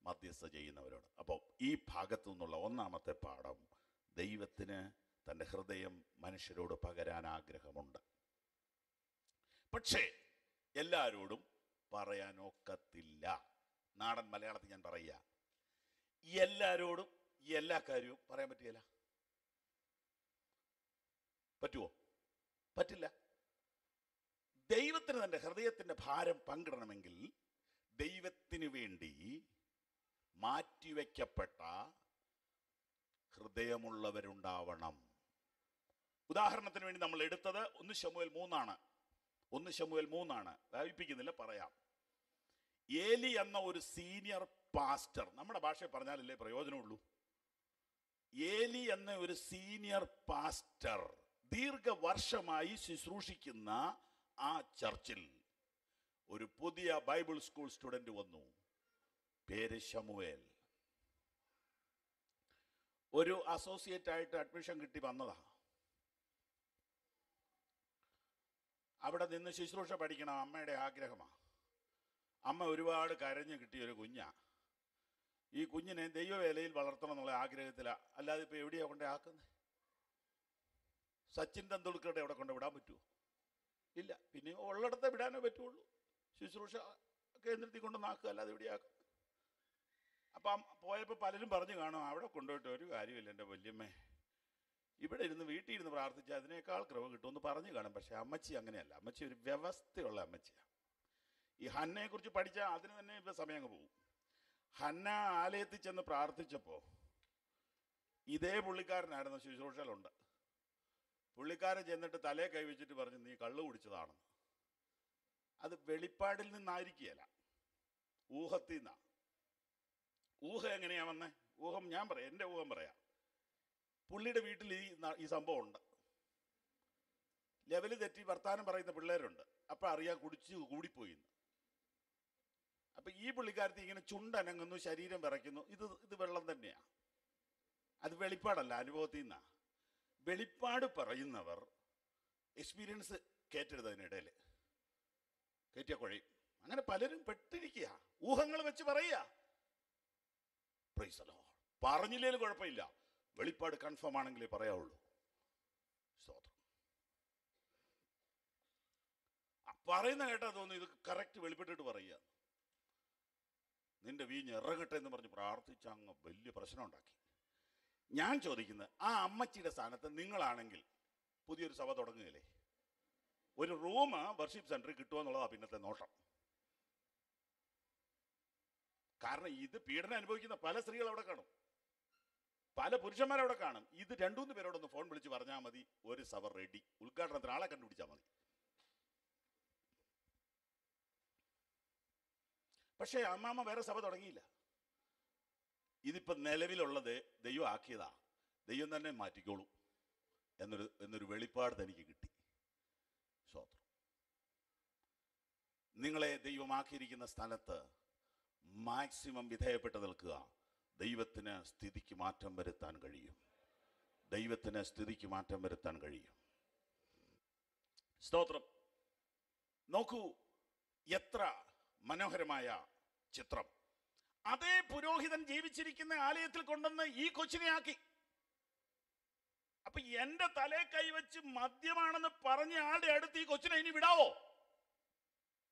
മധ്യസ്ഥ ചെയ്യുന്നവരോട്. അപ്പോൾ ഈ ഭാഗത്തു നിന്നുള്ള ഒന്നാമത്തെ പാഠം ദൈവത്തിന് തന്റെ ഹൃദയം മനുഷ്യരോട് പകരാൻ ആഗ്രഹമുണ്ട്. പക്ഷേ എല്ലാരോടും പറയാനൊക്കത്തില്ല. നാടൻ മലയാളത്തിൽ ഞാൻ പറയുക. എല്ലാവരോടും എല്ലാ കാര്യവും പറയാൻ പറ്റുകയില്ല. പറ്റുമോ പറ്റില്ല. ദൈവത്തിന് തന്റെ ഹൃദയത്തിന്റെ ഭാരം പങ്കിടണമെങ്കിൽ ദൈവത്തിന് വേണ്ടി മാറ്റിവെക്കപ്പെട്ട ഹൃദയമുള്ളവരുണ്ടാവണം. ഉദാഹരണത്തിന് വേണ്ടി നമ്മൾ എടുത്തത് ഒന്ന് ശമുവൽ മൂന്നാണ്. ഒന്ന് ശമുവൽ മൂന്നാണ്. വ്യാപിപ്പിക്കുന്നില്ല പറയാം. ഏലി എന്ന ഒരു സീനിയർ പാസ്റ്റർ നമ്മുടെ ഭാഷയിൽ പറഞ്ഞാലല്ലേ പ്രയോജനമുള്ളൂ? ഏലി എന്ന ഒരു സീനിയർ പാസ്റ്റർ ദീർഘവർഷമായി ശുശ്രൂഷിക്കുന്ന ആ ചർച്ചിൽ ഒരു പുതിയ ബൈബിൾ സ്കൂൾ സ്റ്റുഡന്റ് വന്നു. പേര് ശമുവേൽ ഒരു അസോസിയേറ്റ് ആയിട്ട് അഡ്മിഷൻ കിട്ടി വന്നതാ. അവിടെ നിന്ന് ശുശ്രൂഷ പഠിക്കണം അമ്മയുടെ ആഗ്രഹമാണ് അമ്മ ഒരുപാട് കരഞ്ഞു കിട്ടിയ ഒരു കുഞ്ഞാ. ഈ കുഞ്ഞിനെ ദൈവവേലയിൽ വളർത്തണം എന്നുള്ള ആഗ്രഹത്തിലാ. അല്ലാതെ ഇപ്പൊ എവിടെയാ കൊണ്ടേ ആക്കുന്നത് സച്ചിൻ തെണ്ടുൽക്കറുടെ അവിടെ കൊണ്ട് വിടാൻ പറ്റുമോ ഇല്ല. പിന്നെ ഉള്ളിടത്തെ വിടാനേ പറ്റുള്ളൂ. ശുശ്രൂഷ കേന്ദ്രത്തിൽ നാക്കുക അല്ലാതെ ഇവിടെയാക്കും അപ്പം പോയപ്പോൾ പലരും പറഞ്ഞു കാണും അവിടെ കൊണ്ടുപോയിട്ട് ഒരു കാര്യമില്ല എന്റെ വല്യമ്മേ. ഇവിടെ ഇരുന്ന് വീട്ടിൽ ഇരുന്ന് പ്രാർത്ഥിച്ചാൽ അതിനേക്കാൾ കൃപ കിട്ടുമെന്ന് പറഞ്ഞു കാണും. പക്ഷേ അമ്മച്ചി അങ്ങനെയല്ല. അമ്മച്ചി ഒരു വ്യവസ്ഥയുള്ള അമ്മച്ചിയാണ് ഈ ഹന്നയെ കുറിച്ച് പഠിച്ചാൽ അതിന് തന്നെ ഇപ്പം സമയം അങ്ങ് പോകും. ഹന്ന ആലയത്തിൽ ചെന്ന് പ്രാർത്ഥിച്ചപ്പോൾ ഇതേ പുള്ളിക്കാരനായിരുന്നു ശുശ്രൂഷയിലുണ്ട് പുള്ളിക്കാരൻ ചെന്നിട്ട് തലേ കൈവച്ചിട്ട് പറഞ്ഞു നീ കള്ളു കുടിച്ചതാണെന്ന്. അത് വെളിപ്പാടിൽ നിന്നായിരിക്കുകയല്ല. ഊഹത്തിൽ നിന്നാണ് ഊഹം എങ്ങനെയാ വന്നേ? ഊഹം ഞാൻ പറയാം. എന്റെ ഊഹം പറയാം. പുള്ളിയുടെ വീട്ടിൽ ഈ ഈ സംഭവം ഉണ്ട് ലെവൽ തെറ്റി വർത്താനം പറയുന്ന പിള്ളേരുണ്ട്. അപ്പോൾ അറിയാൻ കുടിച്ച് കൂടിപ്പോയി എന്ന്. അപ്പൊ ഈ പുള്ളിക്കാരത്തി ഇങ്ങനെ ചുണ്ടനങ്ങുന്നു ശരീരം വിറയ്ക്കുന്നു. ഇത് ഇത് വെള്ളം തന്നെയാണ് അത് വെളിപ്പാടല്ല അനുഭവത്തിൽ നിന്നാണ് വെളിപ്പാട് പറയുന്നവർ എക്സ്പീരിയൻസ് കയറ്റരുത് അതിനിടയിൽ കയറ്റിയ കുഴയും. അങ്ങനെ പലരും പെട്ടിരിക്കുക ഊഹങ്ങൾ വെച്ച് പറയുക. പ്രൈസലോ. പറഞ്ഞില്ലേലും കുഴപ്പമില്ല. വെളിപ്പാട് കൺഫേം ആണെങ്കിലേ പറയാവുള്ളൂ. സ്തോത്രം. പറയുന്ന കേട്ടാ തോന്നുന്നു ഇത് കറക്റ്റ് വെളിപ്പെട്ടിട്ട് പറയുക. നിന്റെ വീഞ്ഞ് ഇറങ്ങട്ടെ എന്ന് പറഞ്ഞ് പ്രാർത്ഥിച്ച അങ്ങ് വലിയ പ്രശ്നം ഉണ്ടാക്കി. ഞാൻ ചോദിക്കുന്നത് ആ അമ്മച്ചിയുടെ സ്ഥാനത്ത് നിങ്ങളാണെങ്കിൽ പുതിയൊരു സഭ തുടങ്ങുകയില്ലേ? ഒരു റൂം വർഷിപ്പ് സെന്ററിൽ കിട്ടുമോ എന്നുള്ളതാ പിന്നത്തെ നോട്ടം. കാരണം ഇത് പീഡനം അനുഭവിക്കുന്ന പല സ്ത്രീകൾ അവിടെ കാണും. പല പുരുഷന്മാരവിടെ കാണും. ഇത് രണ്ടുമൂന്ന് പേരോടൊന്ന് ഫോൺ വിളിച്ച് പറഞ്ഞാൽ മതി ഒരു സവർ റെഡി ഉദ്ഘാടനത്തിന് ആളെ കണ്ടുപിടിച്ചാൽ മതി. പക്ഷേ അമ്മാമ്മ വേറെ സഭ തുടങ്ങിയില്ല. ഇതിപ്പോ നിലവിലുള്ളത് ദൈവം ആക്കിയതാ. ദൈവം തന്നെ മാറ്റിക്കോളൂ എന്നൊരു എന്നൊരു വെളിപ്പാട് തനിക്ക് കിട്ടി. സ്വത്രം നിങ്ങളെ ദൈവമാക്കിയിരിക്കുന്ന സ്ഥലത്ത് മാക്സിമം വിധേയപ്പെട്ട് നിൽക്കുക. ദൈവത്തിന് സ്ഥിതിക്ക് മാറ്റം വരുത്താൻ കഴിയും. ദൈവത്തിന് സ്ഥിതിക്ക് മാറ്റം വരുത്താൻ കഴിയും. സ്തോത്രം. നോക്കൂ എത്ര മനോഹരമായ ചിത്രം. അതേ പുരോഹിതൻ ജീവിച്ചിരിക്കുന്ന ആലയത്തിൽ കൊണ്ടുവന്ന് ഈ കൊച്ചിനെ ആക്കി. അപ്പൊ എന്റെ തലേ കൈവച്ച് മദ്യമാണെന്ന് പറഞ്ഞ ആളുടെ അടുത്ത് ഈ കൊച്ചിനെ ഇനി വിടാവോ?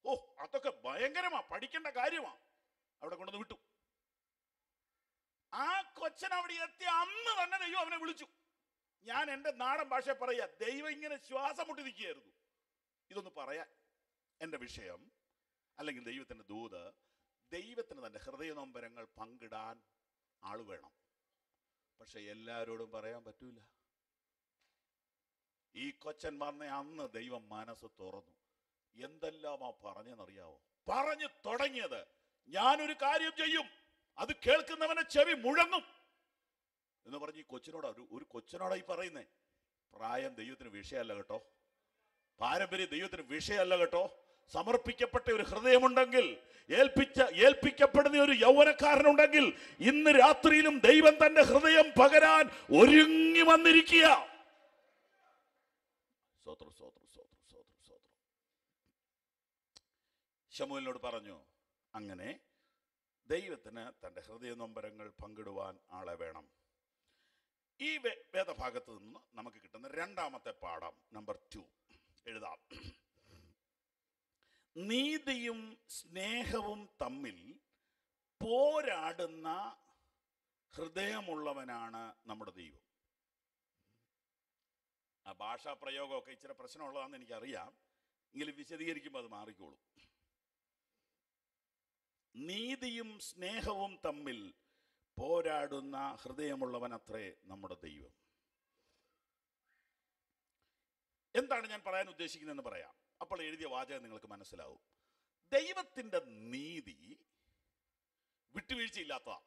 ഓ അതൊക്കെ ഭയങ്കരമാ പഠിക്കേണ്ട കാര്യമാ. അവിടെ കൊണ്ടുവന്ന് വിട്ടു. ആ കൊച്ചൻ അവിടെ എത്തിയ അന്ന് തന്നെ ദൈവം അവനെ വിളിച്ചു. ഞാൻ എന്റെ നാടൻ ഭാഷ പറയാ ദൈവം ഇങ്ങനെ ശ്വാസം മുട്ടി നിൽക്കുകയായിരുന്നു. ഇതൊന്ന് പറയാൻ എന്റെ വിഷയം അല്ലെങ്കിൽ ദൈവത്തിന്റെ ദൂത് ദൈവത്തിന് തന്നെ ഹൃദയ നൊമ്പരങ്ങൾ പങ്കിടാൻ ആൾ വേണം. പക്ഷെ എല്ലാവരോടും പറയാൻ പറ്റൂല. ഈ കൊച്ചൻ വന്ന അന്ന് ദൈവം മനസ്സ് തുറന്നു. എന്തെല്ലാമാ പറഞ്ഞെന്നറിയാവോ? പറഞ്ഞു തുടങ്ങിയത് ഞാനൊരു കാര്യം ചെയ്യും. അത് കേൾക്കുന്നവനെ ചെവി മുഴങ്ങും എന്ന് പറഞ്ഞ് ഈ കൊച്ചിനോടാ ഒരു ഒരു കൊച്ചിനോടാ ഈ പറയുന്നേ. പ്രായം ദൈവത്തിന് വിഷയമല്ല കേട്ടോ. പാരമ്പര്യം ദൈവത്തിന് വിഷയമല്ല കേട്ടോ. സമർപ്പിക്കപ്പെട്ട ഒരു ഹൃദയമുണ്ടെങ്കിൽ ഏൽപ്പിച്ച ഏൽപ്പിക്കപ്പെടുന്ന ഒരു യൗവനക്കാരനുണ്ടെങ്കിൽ ഇന്ന് രാത്രിയിലും ദൈവം തന്റെ ഹൃദയം പകരാൻ ഒരുങ്ങി വന്നിരിക്കുക. ശമുവിനോട് പറഞ്ഞു അങ്ങനെ ദൈവത്തിന് തന്റെ ഹൃദയ നൊമ്പരങ്ങൾ പങ്കിടുവാൻ ആളെ വേണം. ഈ വേദഭാഗത്ത് നിന്ന് നമുക്ക് കിട്ടുന്ന രണ്ടാമത്തെ പാഠം നമ്പർ ടു എഴുതാം. നീതിയും സ്നേഹവും തമ്മിൽ പോരാടുന്ന ഹൃദയമുള്ളവനാണ് നമ്മുടെ ദൈവം. ആ ഭാഷാ പ്രയോഗമൊക്കെ ഇച്ചിരി പ്രശ്നമുള്ളതാണെന്ന് എനിക്കറിയാം. എങ്കിലും വിശദീകരിക്കുമ്പോൾ അത് മാറിക്കോളും. നീതിയും സ്നേഹവും തമ്മിൽ പോരാടുന്ന ഹൃദയമുള്ളവൻ അത്രേ നമ്മുടെ ദൈവം. എന്താണ് ഞാൻ പറയാൻ ഉദ്ദേശിക്കുന്നതെന്ന് പറയാം. അപ്പോൾ എഴുതിയ വാചകം നിങ്ങൾക്ക് മനസ്സിലാവും. ദൈവത്തിന്റെ നീതി വിട്ടുവീഴ്ചയില്ലാത്ത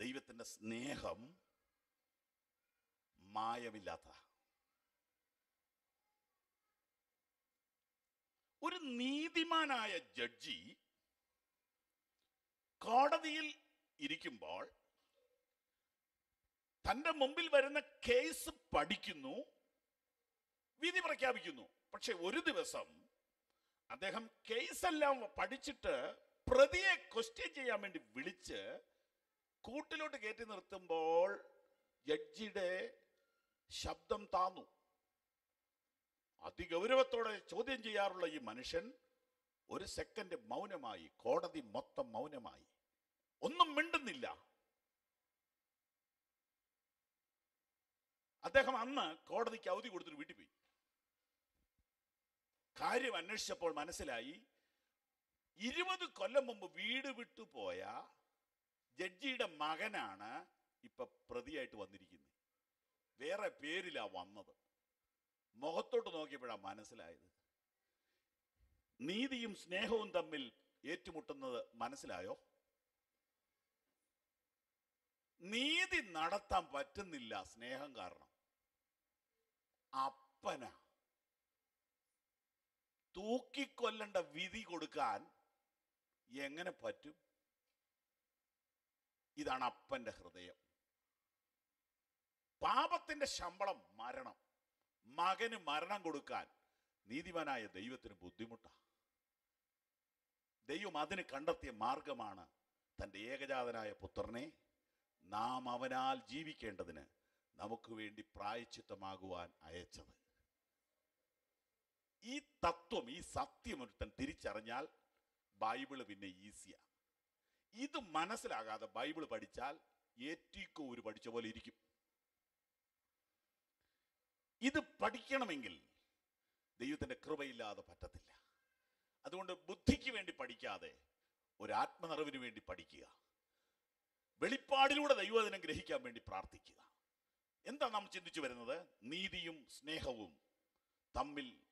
ദൈവത്തിന്റെ സ്നേഹം മായമില്ലാത്ത. ഒരു നീതിമാനായ ജഡ്ജി കോടതിയിൽ ഇരിക്കുമ്പോൾ തന്റെ മുമ്പിൽ വരുന്ന കേസ് പഠിക്കുന്നു വിധി പ്രഖ്യാപിക്കുന്നു. പക്ഷെ ഒരു ദിവസം അദ്ദേഹം കേസെല്ലാം പഠിച്ചിട്ട് പ്രതിയെ ക്വസ്റ്റ്യൻ ചെയ്യാൻ വേണ്ടി വിളിച്ച് കൂട്ടിലോട്ട് കയറ്റി നിർത്തുമ്പോൾ ജഡ്ജിയുടെ ശബ്ദം താന്നു. അതിഗൗരവത്തോടെ ചോദ്യം ചെയ്യാറുള്ള ഈ മനുഷ്യൻ ഒരു സെക്കൻഡ് മൗനമായി കോടതി മൊത്തം മൗനമായി. ഒന്നും മിണ്ടുന്നില്ല. അദ്ദേഹം അന്ന് കോടതിക്ക് അവധി കൊടുത്തിട്ട് വീട്ടിൽ പോയി. കാര്യം അന്വേഷിച്ചപ്പോൾ മനസ്സിലായി ഇരുപത് കൊല്ലം മുമ്പ് വീട് വിട്ടു പോയ ജഡ്ജിയുടെ മകനാണ് ഇപ്പൊ പ്രതിയായിട്ട് വന്നിരിക്കുന്നത്. വേറെ പേരിലാ വന്നത്. മുഖത്തോട്ട് നോക്കിയപ്പോഴാണ് മനസ്സിലായത്. നീതിയും സ്നേഹവും തമ്മിൽ ഏറ്റുമുട്ടുന്നത് മനസ്സിലായോ? നീതി നടത്താൻ പറ്റുന്നില്ല സ്നേഹം കാരണം. അപ്പന. തൂക്കിക്കൊല്ലേണ്ട വിധി കൊടുക്കാൻ എങ്ങനെ പറ്റും? ഇതാണ് അപ്പന്റെ ഹൃദയം. പാപത്തിന്റെ ശമ്പളം മരണം. മകന് മരണം കൊടുക്കാൻ നീതിമാനായ ദൈവത്തിന് ബുദ്ധിമുട്ടാ. ദൈവം അതിന് കണ്ടെത്തിയ മാർഗമാണ് തന്റെ ഏകജാതനായ പുത്രനെ നാം അവനാൽ ജീവിക്കേണ്ടതിന് നമുക്ക് വേണ്ടി പ്രായച്ചിത്തമാകുവാൻ അയച്ചത്. ഈ തത്വം ഈ സത്യം ഒരുത്തൻ തിരിച്ചറിഞ്ഞാൽ ബൈബിൾ പിന്നെ ഈസിയാണ് ഇത് മനസ്സിലാകാതെ ബൈബിൾ പഠിച്ചാൽ ഏറ്റിക്കോ ഒരു പഠിച്ച പോലെ ഇരിക്കും. ഇത് പഠിക്കണമെങ്കിൽ ദൈവത്തിന്റെ കൃപയില്ലാതെ പറ്റത്തില്ല. അതുകൊണ്ട് ബുദ്ധിക്ക് വേണ്ടി പഠിക്കാതെ ഒരു ആത്മനിറവിന് വേണ്ടി പഠിക്കുക. വെളിപ്പാടിലൂടെ ദൈവദിനം ഗ്രഹിക്കാൻ വേണ്ടി പ്രാർത്ഥിക്കുക. എന്താ നാം ചിന്തിച്ചു വരുന്നത്? നീതിയും സ്നേഹവും തമ്മിൽ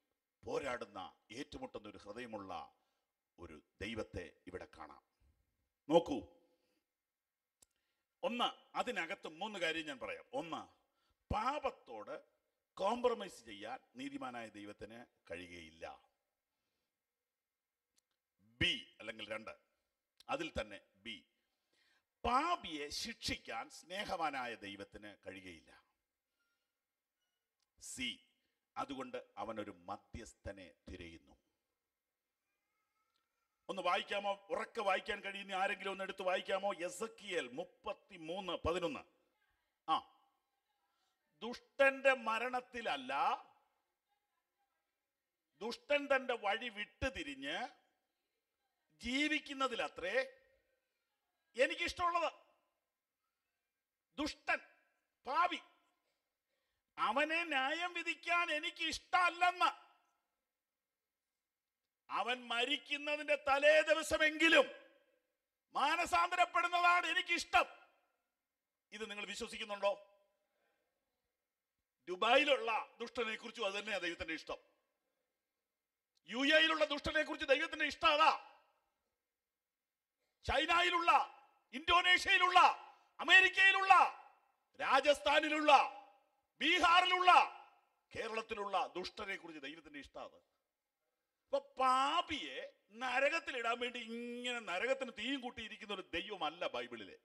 പോരാടുന്ന ഏറ്റുമുട്ടുന്ന ഒരു ഹൃദയമുള്ള ഒരു ദൈവത്തെ ഇവിടെ കാണാം. നോക്കൂ. ഒന്ന് അതിനകത്ത് മൂന്ന് കാര്യം ഞാൻ പറയാം. ഒന്ന് പാപത്തോട് കോംപ്രമൈസ് ചെയ്യാൻ നീതിമാനായ ദൈവത്തിന് കഴിയുകയില്ല. ബി അല്ലെങ്കിൽ രണ്ട്. അതിൽ തന്നെ ബി. പാപിയെ ശിക്ഷിക്കാൻ സ്നേഹവാനായ ദൈവത്തിന് കഴിയുകയില്ല. സി. അതുകൊണ്ട് അവനൊരു മധ്യസ്ഥനെ തിരയുന്നു. ഒന്ന് വായിക്കാമോ? ഉറക്കെ വായിക്കാൻ കഴിയുന്ന ആരെങ്കിലും ഒന്ന് എടുത്ത് വായിക്കാമോ? എസക്കിയൽ മുപ്പത്തി മൂന്ന് പതിനൊന്ന്. ആ. ദുഷ്ടന്റെ മരണത്തിലല്ല ദുഷ്ടൻ തന്റെ വഴി വിട്ടുതിരിഞ്ഞ് ജീവിക്കുന്നതിലത്രേ എനിക്കിഷ്ടമുള്ളത് ദുഷ്ടൻ പാവി. അവനെ ന്യായം വിധിക്കാൻ എനിക്ക് ഇഷ്ടമല്ലെന്ന് അവൻ മരിക്കുന്നതിന്റെ തലേ ദിവസമെങ്കിലും മാനസാന്തരപ്പെടുന്നതാണ് എനിക്കിഷ്ടം. ഇത് നിങ്ങൾ വിശ്വസിക്കുന്നുണ്ടോ? ദുബായിലുള്ള ദുഷ്ടനെ കുറിച്ചും അത് തന്നെയാണ് ദൈവത്തിന്റെ ഇഷ്ടം. യു എയിലുള്ള ദുഷ്ടനെ കുറിച്ച് ദൈവത്തിന്റെ ഇഷ്ടം അതാ. ചൈനയിലുള്ള ഇന്തോനേഷ്യയിലുള്ള അമേരിക്കയിലുള്ള രാജസ്ഥാനിലുള്ള ബീഹാറിലുള്ള കേരളത്തിലുള്ള ദുഷ്ടനെ കുറിച്ച് ദൈവത്തിന്റെ ഇഷ്ടാവ്. അപ്പൊ പാപിയെ നരകത്തിലിടാൻ വേണ്ടി ഇങ്ങനെ നരകത്തിന് തീയും കൂട്ടിയിരിക്കുന്ന ഒരു ദൈവമല്ല ബൈബിളിലെ.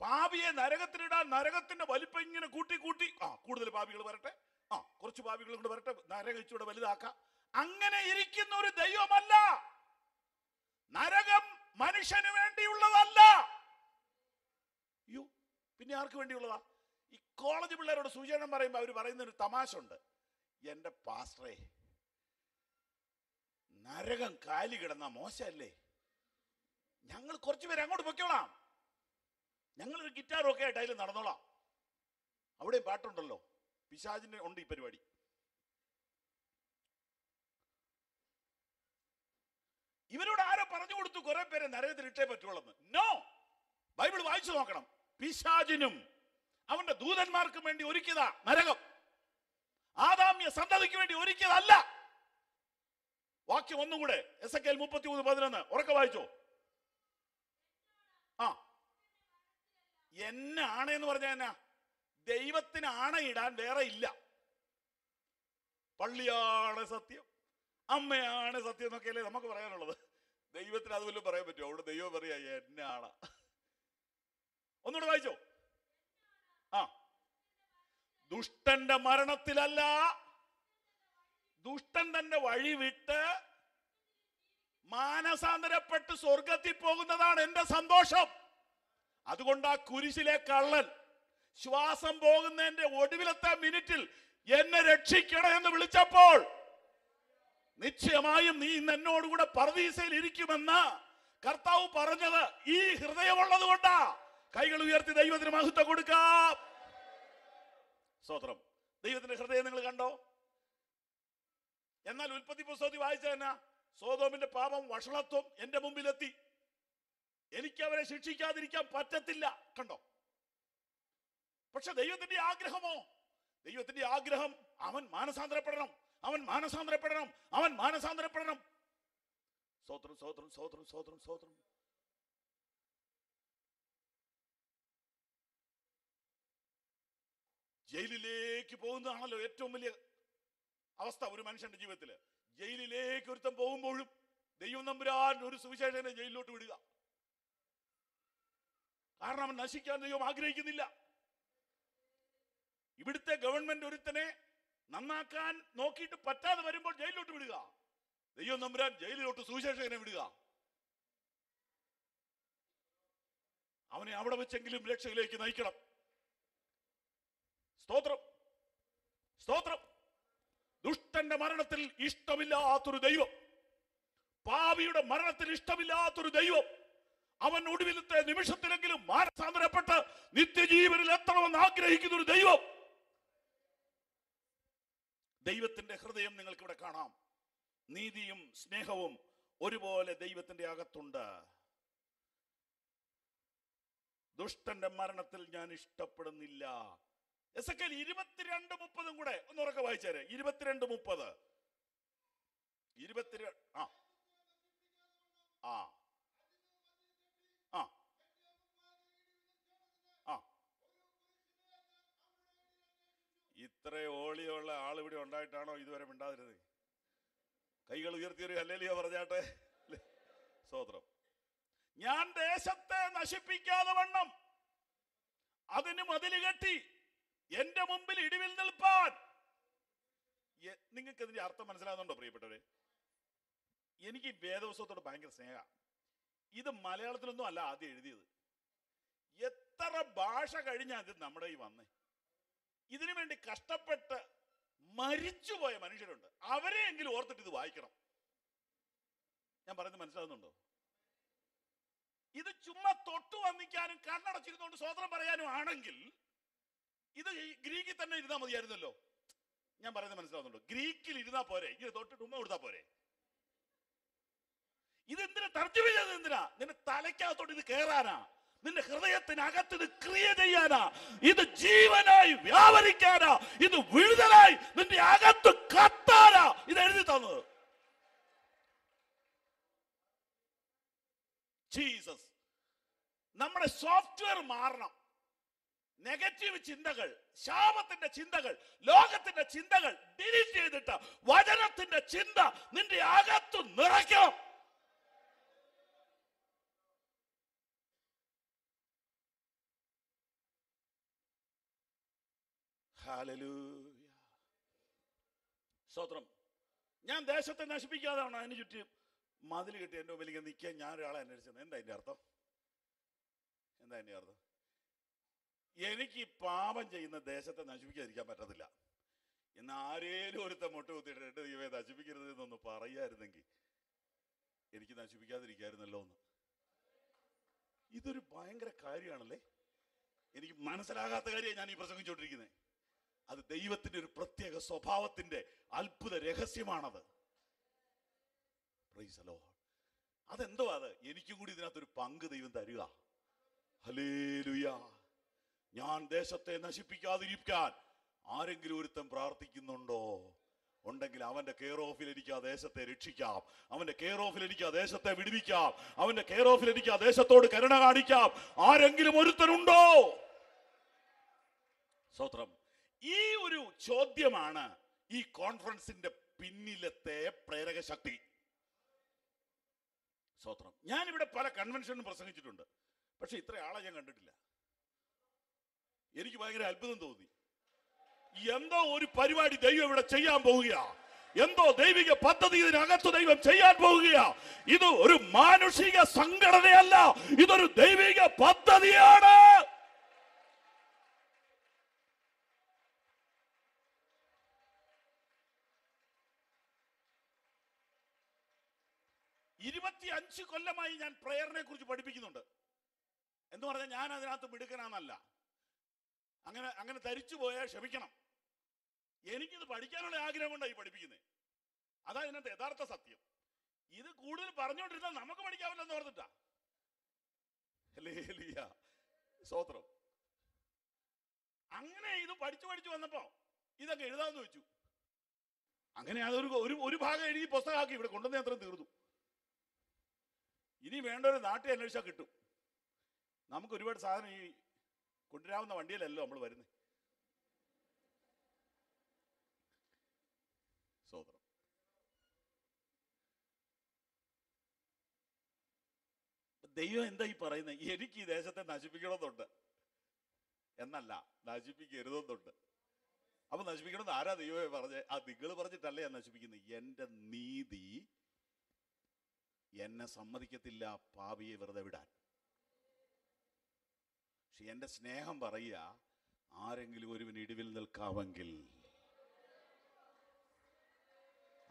പാപിയെ നരകത്തിലിടാൻ നരകത്തിന്റെ വലിപ്പം ഇങ്ങനെ കൂട്ടി കൂട്ടി ആ കൂടുതൽ പാപികൾ വരട്ടെ. ആ കുറച്ച് പാപികൾ കൊണ്ട് വരട്ടെ. നരകച്ചൂടെ വലുതാക്കാം. അങ്ങനെ ഇരിക്കുന്ന ഒരു ദൈവമല്ല. നരകം മനുഷ്യന് വേണ്ടിയുള്ളതല്ല. അയ്യോ പിന്നെ ആർക്ക് വേണ്ടിയുള്ളതാ? ഈ കോളേജ് പിള്ളേരോട് സൂചന പറയുമ്പോൾ അവർ പറയുന്ന ഒരു തമാശ ഉണ്ട് എന്റെ പാസ്റ്ററേ നരകം കാലി കിടന്ന മോശമല്ലേ? ഞങ്ങൾ കുറച്ച് പേര് അങ്ങോട്ട് പൊയ്ക്കോളാം. ഞങ്ങളൊരു ഗിറ്റാറും ഒക്കെ ആയിട്ട് അതിൽ നടന്നോളാം. അവിടെയും പാട്ടുണ്ടല്ലോ. പിശാജിന്റെ ഉണ്ട് ഈ പരിപാടി. ഇവരോട് ആരോ പറഞ്ഞു കൊടുത്തു കുറെ പേരെ നരകത്തിൽ ഇട്ടേ പറ്റുള്ളൂ നോ ബൈബിൾ വായിച്ചു നോക്കണം. പിശാജിനും അവന്റെ ദൂതന്മാർക്കും വേണ്ടി ഒരുക്കിയതാ നരകം. ആദാമ്യ സന്തതിക്ക് വേണ്ടി ഒരുക്കിയതല്ല. വാക്യം ഒന്നും കൂടെ. എസ് എ കെൽ മുപ്പത്തി മൂന്ന് പതിനൊന്ന്. ഉറക്കെ വായിച്ചോ. ആ. എന്നെ ആണെന്ന് പറഞ്ഞ എന്നാ? ദൈവത്തിന് ആണയിടാൻ വേറെ ഇല്ല. പള്ളിയാണ് സത്യം. അമ്മയാണ് സത്യം എന്നൊക്കെയല്ലേ നമുക്ക് പറയാനുള്ളത്. ദൈവത്തിന് അത് വല്ലതും പറയാൻ പറ്റുമോ? അവിടെ ദൈവം പറയാ എന്നെ ആണ ഒന്നുകൂടെ വായിച്ചോ. ആ. ദുഷ്ടന്റെ മരണത്തിലല്ല ദുഷ്ടൻ തന്റെ വഴി വിട്ട് മാനസാന്തരപ്പെട്ട് സ്വർഗത്തിൽ പോകുന്നതാണ് എന്റെ സന്തോഷം. അതുകൊണ്ട് ആ കുരിശിലെ കള്ളൻ ശ്വാസം പോകുന്നതിന്റെ ഒടുവിലത്തെ മിനിറ്റിൽ എന്നെ രക്ഷിക്കണം എന്ന് വിളിച്ചപ്പോൾ നിശ്ചയമായും നീ ഇന്ന് എന്നോടുകൂടെ പർദീസയിൽ ഇരിക്കുമെന്ന് കർത്താവ് പറഞ്ഞത് ഈ ഹൃദയമുള്ളത് കൊണ്ടാ. കൈകൾ ഉയർത്തി ദൈവത്തിന് മഹത്വം കൊടുക്കാം. സ്തോത്രം ദൈവത്തിന്റെ ഹൃദയം നിങ്ങൾ കണ്ടോ? എന്നാൽ ഉൽപ്പത്തി പുസ്തകത്തിൽ വായിച്ച എന്നാ? സോതോമിന്റെ പാപം വഷളത്വം എന്റെ മുമ്പിലെത്തി. എനിക്ക് അവരെ ശിക്ഷിക്കാതിരിക്കാൻ പറ്റത്തില്ല. കണ്ടോ? പക്ഷെ ദൈവത്തിന്റെ ആഗ്രഹമോ? ദൈവത്തിന്റെ ആഗ്രഹം അവൻ മാനസാന്തരപ്പെടണം. അവൻ മാനസാന്തരപ്പെടണം അവൻ മാനസാന്തരപ്പെടണം. സ്വോത്രം സ്വോത്രം സ്വോത്രം സ്വോത്രം സ്വോത്രം ജയിലിലേക്ക് പോകുന്നതാണല്ലോ ഏറ്റവും വലിയ അവസ്ഥ ഒരു മനുഷ്യന്റെ ജീവിതത്തിൽ ജയിലിലേക്ക് ഒരുത്തം പോകുമ്പോഴും ദൈവം നമ്പുരാൻ ഒരു സുവിശേഷനെ ജയിലിലോട്ട് വിടുക. കാരണം നശിക്കാൻ ദൈവം ആഗ്രഹിക്കുന്നില്ല. ഇവിടുത്തെ ഗവൺമെന്റ് ഒരുത്തനെ നന്നാക്കാൻ നോക്കിയിട്ട് പറ്റാതെ വരുമ്പോൾ ജയിലിലോട്ട് വിടുക. ദൈവം നമ്പുരാൻ ജയിലിലോട്ട് സുവിശേഷകനെ വിടുക. അവനെ അവിടെ വെച്ചെങ്കിലും രക്ഷയിലേക്ക് നയിക്കണം. സ്തോത്രം. സ്തോത്രം. ദുഷ്ടന്റെ മരണത്തിൽ ഇഷ്ടമില്ലാത്തൊരു ദൈവം. പാവിയുടെ മരണത്തിൽ ഇഷ്ടമില്ലാത്തൊരു ദൈവം. അവൻ ഒടുവിലത്തെ നിമിഷത്തിലെങ്കിലും മാനസാന്തരപ്പെട്ട് നിത്യജീവനിൽ എത്തണമെന്ന് ആഗ്രഹിക്കുന്ന ഒരു ദൈവം. ദൈവത്തിന്റെ ഹൃദയം നിങ്ങൾക്ക് ഇവിടെ കാണാം. നീതിയും സ്നേഹവും ഒരുപോലെ ദൈവത്തിന്റെ അകത്തുണ്ട്. ദുഷ്ടന്റെ മരണത്തിൽ ഞാൻ ഇഷ്ടപ്പെടുന്നില്ല. എസ് എക്കൽ ഇരുപത്തിരണ്ട് മുപ്പതും കൂടെ ഒന്ന് ഉറക്കെ വായിച്ചേരെ ഇരുപത്തിരണ്ട് മുപ്പത്. ഇരുപത്തിരണ്ട് ആ. ആ. ഇത്ര ഓളിയുള്ള ആൾ ഇവിടെ ഉണ്ടായിട്ടാണോ ഇതുവരെ മിണ്ടാതിരുന്നത്? കൈകൾ ഉയർത്തിയൊരു അല്ലേലിയോ പറഞ്ഞാട്ടെ? സ്തോത്രം ഞാൻ ദേശത്തെ നശിപ്പിക്കാതെ വണ്ണം. അതിന് മതിൽ കെട്ടി എന്റെ മുമ്പിൽ ഇടിവിൽ നിൽപ്പാൻ. നിങ്ങൾക്ക് ഇതിന്റെ അർത്ഥം മനസ്സിലാകുന്നുണ്ടോ പ്രിയപ്പെട്ടവരെ? എനിക്ക് വേദവസ്വത്തോട് ഭയങ്കര സ്നേഹ. ഇത് മലയാളത്തിലൊന്നും അല്ല ആദ്യം എഴുതിയത്. എത്ര ഭാഷ കഴിഞ്ഞാൽ ഇത് നമ്മുടെ ഈ വന്നേ? ഇതിനു വേണ്ടി കഷ്ടപ്പെട്ട് മരിച്ചുപോയ മനുഷ്യരുണ്ട്. അവരെയെങ്കിലും ഓർത്തിട്ട് ഇത് വായിക്കണം. ഞാൻ പറയുന്നത് മനസ്സിലാകുന്നുണ്ടോ? ഇത് ചുമ്മാ തൊട്ടു വന്നിക്കാനും കണ്ണടച്ചിരുന്നുകൊണ്ട് സ്വതന്ത്രം പറയാനും ആണെങ്കിൽ ഇത് ഗ്രീക്കിൽ തന്നെ ഇരുന്നാൽ മതിയായിരുന്നല്ലോ. ഞാൻ പറയുന്നത് മനസ്സിലാവുന്നുണ്ടോ ഗ്രീക്കിൽ ഇരുന്നാ പോരെ. ഇങ്ങനെ തൊട്ടിട്ട് ഉമ്മ കൊടുത്താ പോരെ. ഇത് എന്തിനാ തർജമ ചെയ്തത് എന്തിനാ? നിന്റെ തലയ്ക്കകത്തോട്ട് ഇത് കേറാനാ. നിന്റെ ഹൃദയത്തിനകത്ത് ഇത് ക്രിയ ചെയ്യാനാ. ഇത് ജീവനായി വ്യാപരിക്കാനാ. ഇത് വിഴുതലായി നിന്റെ അകത്ത് കത്താനാ. ഇത് എഴുതി തന്നത് ജീസസ് നമ്മുടെ സോഫ്റ്റ്വെയർ മാറണം. നെഗറ്റീവ് ചിന്തകൾ ശാപത്തിന്റെ ചിന്തകൾ ലോകത്തിന്റെ ചിന്തകൾ ഡിലീറ്റ് ചെയ്തിട്ട് വചനത്തിന്റെ ചിന്ത നിന്റെ അകത്ത് നിറയ്ക്കണം. ഹല്ലേലൂയ. സ്തോത്രം ഞാൻ ദേശത്തെ നശിപ്പിക്കാതാണ് അതിന് ചുറ്റും മതിൽ കെട്ടി മുമ്പിൽ ഇങ്ങനെ നിൽക്കാൻ ഞാൻ ഒരാളെ അന്വേഷിച്ചത് എന്താ അതിന്റെ അർത്ഥം? എന്താ അതിന്റെ അർത്ഥം? എനിക്ക് പാപം ചെയ്യുന്ന ദേശത്തെ നശിപ്പിക്കാതിരിക്കാൻ പറ്റത്തില്ല. എന്ന് ആരേലും ഒരുത്ത മുട്ട കുത്തിയിട്ട് എന്റെ ദൈവമേ നശിപ്പിക്കരുത് എന്നൊന്ന് പറയായിരുന്നെങ്കിൽ എനിക്ക് നശിപ്പിക്കാതിരിക്കായിരുന്നല്ലോ എന്ന്. ഇതൊരു ഭയങ്കര കാര്യമാണല്ലേ? എനിക്ക് മനസ്സിലാകാത്ത കാര്യമാണ് ഞാൻ ഈ പ്രസംഗിച്ചുകൊണ്ടിരിക്കുന്നത്. അത് ദൈവത്തിന്റെ ഒരു പ്രത്യേക സ്വഭാവത്തിന്റെ അത്ഭുത രഹസ്യമാണത്. Lord. അതെന്തോ അത്? എനിക്കും കൂടി ഇതിനകത്തൊരു പങ്ക് ദൈവം തരിക. ഹലേലുയ ഞാൻ ദേശത്തെ നശിപ്പിക്കാതിരിക്കാൻ ആരെങ്കിലും ഒരുത്തൻ പ്രാർത്ഥിക്കുന്നുണ്ടോ? ഉണ്ടെങ്കിൽ അവന്റെ കെയർ ഓഫിൽ എനിക്ക് ആ ദേശത്തെ രക്ഷിക്കാം. അവന്റെ കെയർ ഓഫിൽ എനിക്ക് ആ ദേശത്തെ വിടുവിക്കാം. അവന്റെ കെയർ ഓഫിൽ എനിക്ക് ആ ദേശത്തോട് കരുണ കാണിക്കാം. ആരെങ്കിലും ഒരുത്തനുണ്ടോ? സ്വത്രം ഈ ഒരു ചോദ്യമാണ് ഈ കോൺഫറൻസിന്റെ പിന്നിലത്തെ പ്രേരക ശക്തി. സ്വത്രം. ഞാനിവിടെ പല കൺവെൻഷനും പ്രസംഗിച്ചിട്ടുണ്ട്. പക്ഷെ ഇത്ര ആളെ ഞാൻ കണ്ടിട്ടില്ല. എനിക്ക് ഭയങ്കര അത്ഭുതം തോന്നി. എന്തോ ഒരു പരിപാടി ദൈവം ഇവിടെ ചെയ്യാൻ പോവുക എന്തോ ദൈവിക പദ്ധതി ഇതിനകത്ത് ദൈവം ചെയ്യാൻ പോവുക ഇത് ഒരു മാനുഷിക സംഘടനയല്ല. ഇതൊരു ദൈവിക പദ്ധതിയാണ്. അഞ്ച് കൊല്ലമായി ഞാൻ പ്രേയറിനെ കുറിച്ച് പഠിപ്പിക്കുന്നുണ്ട്. എന്ന് പറഞ്ഞാൽ ഞാൻ അതിനകത്ത് മിടുക്കനാന്നല്ല. അങ്ങനെ അങ്ങനെ ധരിച്ചു പോയാൽ ക്ഷമിക്കണം. എനിക്കിത് പഠിക്കാനുള്ള ആഗ്രഹം കൊണ്ടായി പഠിപ്പിക്കുന്നത് അതാ ഇതിനകത്ത് യഥാർത്ഥ സത്യം. ഇത് കൂടുതൽ പറഞ്ഞുകൊണ്ടിരുന്നാൽ നമുക്ക് പഠിക്കാവില്ലെന്ന് ഓർത്തിട്ടാ. സ്തോത്രം. അങ്ങനെ ഇത് പഠിച്ചു പഠിച്ചു വന്നപ്പോ ഇതൊക്കെ എഴുതാന്ന് വെച്ചു. അങ്ങനെ അതൊരു ഒരു ഒരു ഭാഗം എഴുതി പുസ്തകമാക്കി ഇവിടെ കൊണ്ടുവന്ന അത്രയും തീർന്നു. ഇനി വേണ്ടൊരു നാട്ടിൽ അന്വേഷിച്ചാൽ കിട്ടും. നമുക്ക് ഒരുപാട് സാധനം ഈ കൊണ്ടുവരാവുന്ന വണ്ടിയിലല്ലോ നമ്മൾ വരുന്നത് സോദരം. ദൈവം എന്താ ഈ പറയുന്നത് എനിക്ക് ഈ ദേശത്തെ നശിപ്പിക്കണമെന്നുണ്ട്. എന്നല്ല നശിപ്പിക്കരുതെന്നുണ്ട്. അപ്പൊ നശിപ്പിക്കണമെന്ന് ആരാ ദൈവമേ പറഞ്ഞേ? ആ നിങ്ങൾ പറഞ്ഞിട്ടല്ല ഞാൻ നശിപ്പിക്കുന്നത് എന്റെ നീതി എന്നെ സമ്മതിക്കത്തില്ല പാപിയെ വെറുതെ വിടാൻ. പക്ഷെ എന്റെ സ്നേഹം പറയുക ആരെങ്കിലും ഒരുവൻ ഇടിവിൽ നിൽക്കാമെങ്കിൽ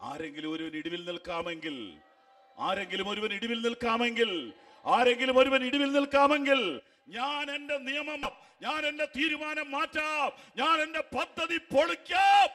ആരെങ്കിലും ഒരുവൻ ഇടിവിൽ നിൽക്കാമെങ്കിൽ ആരെങ്കിലും ഒരുവൻ ഇടിവിൽ നിൽക്കാമെങ്കിൽ ആരെങ്കിലും ഒരുവൻ ഇടിവിൽ നിൽക്കാമെങ്കിൽ ഞാൻ എന്റെ നിയമം ഞാൻ എന്റെ തീരുമാനം മാറ്റാം ഞാൻ എന്റെ പദ്ധതി പൊളിക്കാം.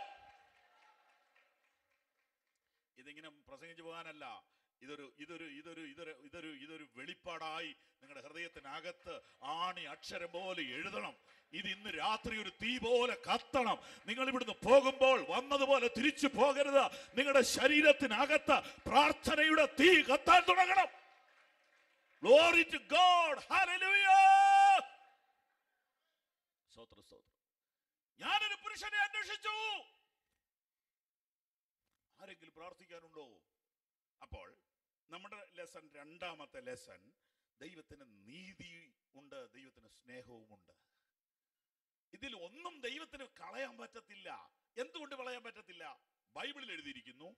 ഇതിങ്ങനെ പ്രസംഗിച്ചു പോകാനല്ല. ഇതൊരു ഇതൊരു ഇതൊരു ഇതൊരു ഇതൊരു ഇതൊരു വെളിപ്പാടായി നിങ്ങളുടെ ഹൃദയത്തിനകത്ത് ആണി അക്ഷരം പോലെ എഴുതണം. ഇത് ഇന്ന് രാത്രി ഒരു തീ പോലെ കത്തണം. നിങ്ങൾ ഇവിടുന്ന് പോകുമ്പോൾ വന്നതുപോലെ തിരിച്ചു പോകരുത്. നിങ്ങളുടെ ശരീരത്തിനകത്ത് പ്രാർത്ഥനയുടെ തീ കത്താൻ തുടങ്ങണം. Hallelujah. സ്തോത്രം സ്തോത്രം. ഞാനൊരു പുരുഷനെ അന്വേഷിച്ചു. ആരെങ്കിലും പ്രാർത്ഥിക്കാനുണ്ടോ? അപ്പോൾ നമ്മുടെ ലെസൺ രണ്ടാമത്തെ ലെസൺ ദൈവത്തിന് നീതി ഉണ്ട് ദൈവത്തിന് സ്നേഹവുമുണ്ട് ഇതിൽ ഒന്നും ദൈവത്തിന് കളയാൻ പറ്റത്തില്ല. എന്തുകൊണ്ട് കളയാൻ പറ്റത്തില്ല? ബൈബിളിൽ എഴുതിയിരിക്കുന്നു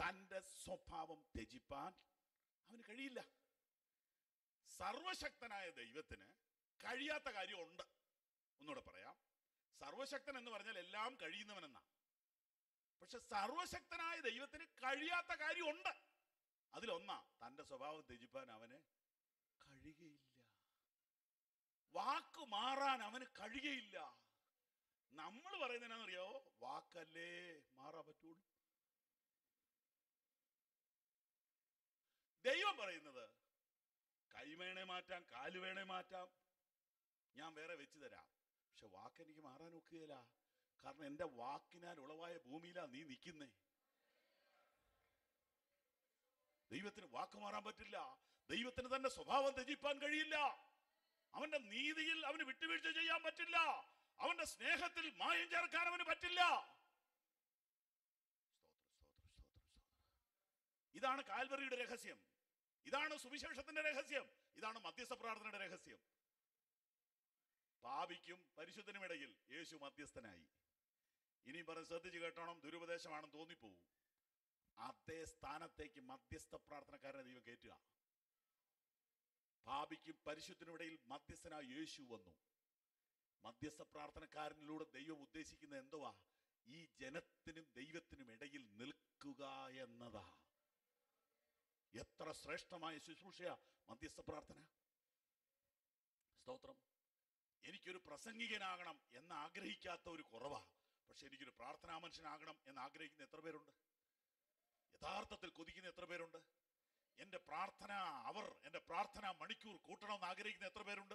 തന്റെ സ്വഭാവം ത്യജിപ്പാൻ അവന് കഴിയില്ല. സർവശക്തനായ ദൈവത്തിന് കഴിയാത്ത കാര്യമുണ്ട് ഒന്നുകൂടെ പറയാം. സർവശക്തൻ എന്ന് പറഞ്ഞാൽ എല്ലാം കഴിയുന്നവനെന്നാ. പക്ഷെ സർവശക്തനായ ദൈവത്തിന് കഴിയാത്ത കാര്യമുണ്ട് അതിലൊന്നാ തന്റെ സ്വഭാവം ത്യജിപ്പാൻ അവന് കഴിയുകയില്ല. വാക്ക് മാറാൻ അവന് കഴിയുകയില്ല. നമ്മൾ പറയുന്നതിനാണെന്നറിയോ വാക്കല്ലേ മാറാൻ പറ്റുള്ളൂ. ദൈവം പറയുന്നത് കൈ വേണേ മാറ്റാം കാൽ വേണേ മാറ്റാം ഞാൻ വേറെ വെച്ച് തരാം. പക്ഷെ വാക്ക് എനിക്ക് മാറാൻ ഒക്കുകയില്ല. കാരണം എന്റെ വാക്കിനാൽ ഉളവായ ഭൂമിയിലാണ് നീ നിൽക്കുന്നേ. ദൈവത്തിന് വാക്ക് മാറാൻ പറ്റില്ല. ദൈവത്തിന് തന്റെ സ്വഭാവം ത്യജിപ്പാൻ കഴിയില്ല. അവന്റെ നീതിയിൽ അവന് വിട്ടുവീഴ്ച ചെയ്യാൻ പറ്റില്ല. അവന്റെ സ്നേഹത്തിൽ മായം ചേർക്കാൻ അവന് പറ്റില്ല. ഇതാണ് കാൽവറിയുടെ രഹസ്യം. ഇതാണ് സുവിശേഷത്തിന്റെ രഹസ്യം. ഇതാണ് മധ്യസ്ഥ പ്രാർത്ഥനയുടെ രഹസ്യം. പാപിക്കും പരിശുദ്ധനും ഇടയിൽ യേശു മധ്യസ്ഥനായി. ഇനിയും പറഞ്ഞ് ശ്രദ്ധിച്ച് കേട്ടോണം. ദുരുപദേശമാണെന്ന് തോന്നിപ്പോവും. അതേ സ്ഥാനത്തേക്ക് മധ്യസ്ഥ പ്രാർത്ഥനക്കാരനെ ദൈവം കയറ്റുക. പാപിക്കും പരിശുദ്ധനും ഇടയിൽ മധ്യസ്ഥനായ യേശു വന്നു. മധ്യസ്ഥ പ്രാർത്ഥനക്കാരനിലൂടെ ദൈവം ഉദ്ദേശിക്കുന്ന എന്തുവാ? ഈ ജനത്തിനും ദൈവത്തിനും ഇടയിൽ നിൽക്കുക എന്നതാ. എത്ര ശ്രേഷ്ഠമായ ശുശ്രൂഷയാ മധ്യസ്ഥ പ്രാർത്ഥന. സ്തോത്രം. എനിക്കൊരു പ്രസംഗികനാകണം എന്ന് ആഗ്രഹിക്കാത്ത ഒരു കുറവാ. പക്ഷെ എനിക്കൊരു പ്രാർത്ഥനാ മനുഷ്യനാകണം എന്ന് ആഗ്രഹിക്കുന്ന എത്ര പേരുണ്ട്? യഥാർത്ഥത്തിൽ കൊതിക്കുന്ന എത്ര പേരുണ്ട്? എന്റെ പ്രാർത്ഥന അവർ എന്റെ പ്രാർത്ഥന മണിക്കൂർ കൂട്ടണമെന്ന് ആഗ്രഹിക്കുന്ന എത്ര പേരുണ്ട്?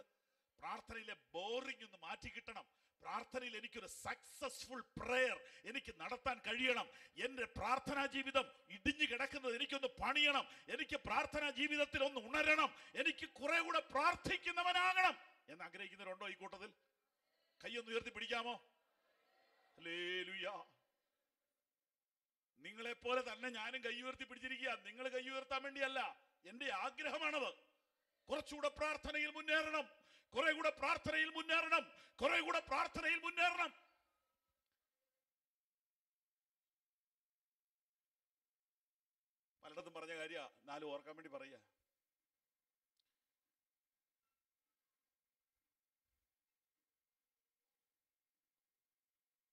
പ്രാർത്ഥനയിലെ ബോറിംഗ് ഒന്ന് മാറ്റി കിട്ടണം. പ്രാർത്ഥനയിൽ എനിക്കൊരു സക്സസ്ഫുൾ പ്രേയർ എനിക്ക് നടത്താൻ കഴിയണം. എന്റെ പ്രാർത്ഥനാ ജീവിതം ഇടിഞ്ഞു കിടക്കുന്നത് എനിക്കൊന്ന് പണിയണം. എനിക്ക് പ്രാർത്ഥനാ ജീവിതത്തിൽ ഒന്ന് ഉണരണം. എനിക്ക് കുറെ കൂടെ പ്രാർത്ഥിക്കുന്നവനാകണം. എന്ന് ആഗ്രഹിക്കുന്നവരുണ്ടോ ഈ കൂട്ടത്തിൽ? കൈയൊന്ന് ഉയർത്തി പിടിക്കാമോ? ഹല്ലേലൂയ. നിങ്ങളെ പോലെ തന്നെ ഞാനും കൈ ഉയർത്തി പിടിച്ചിരിക്കുക. നിങ്ങൾ കൈ ഉയർത്താൻ വേണ്ടിയല്ല എന്റെ ആഗ്രഹമാണത്. കുറച്ചുകൂടെ പ്രാർത്ഥനയിൽ മുന്നേറണം. കുറെ കൂടെ പ്രാർത്ഥനയിൽ മുന്നേറണം. കുറെ കൂടെ പ്രാർത്ഥനയിൽ മുന്നേറണം. പലയിടത്തും പറഞ്ഞ കാര്യ നാല് ഓർക്കാൻ വേണ്ടി പറയുക.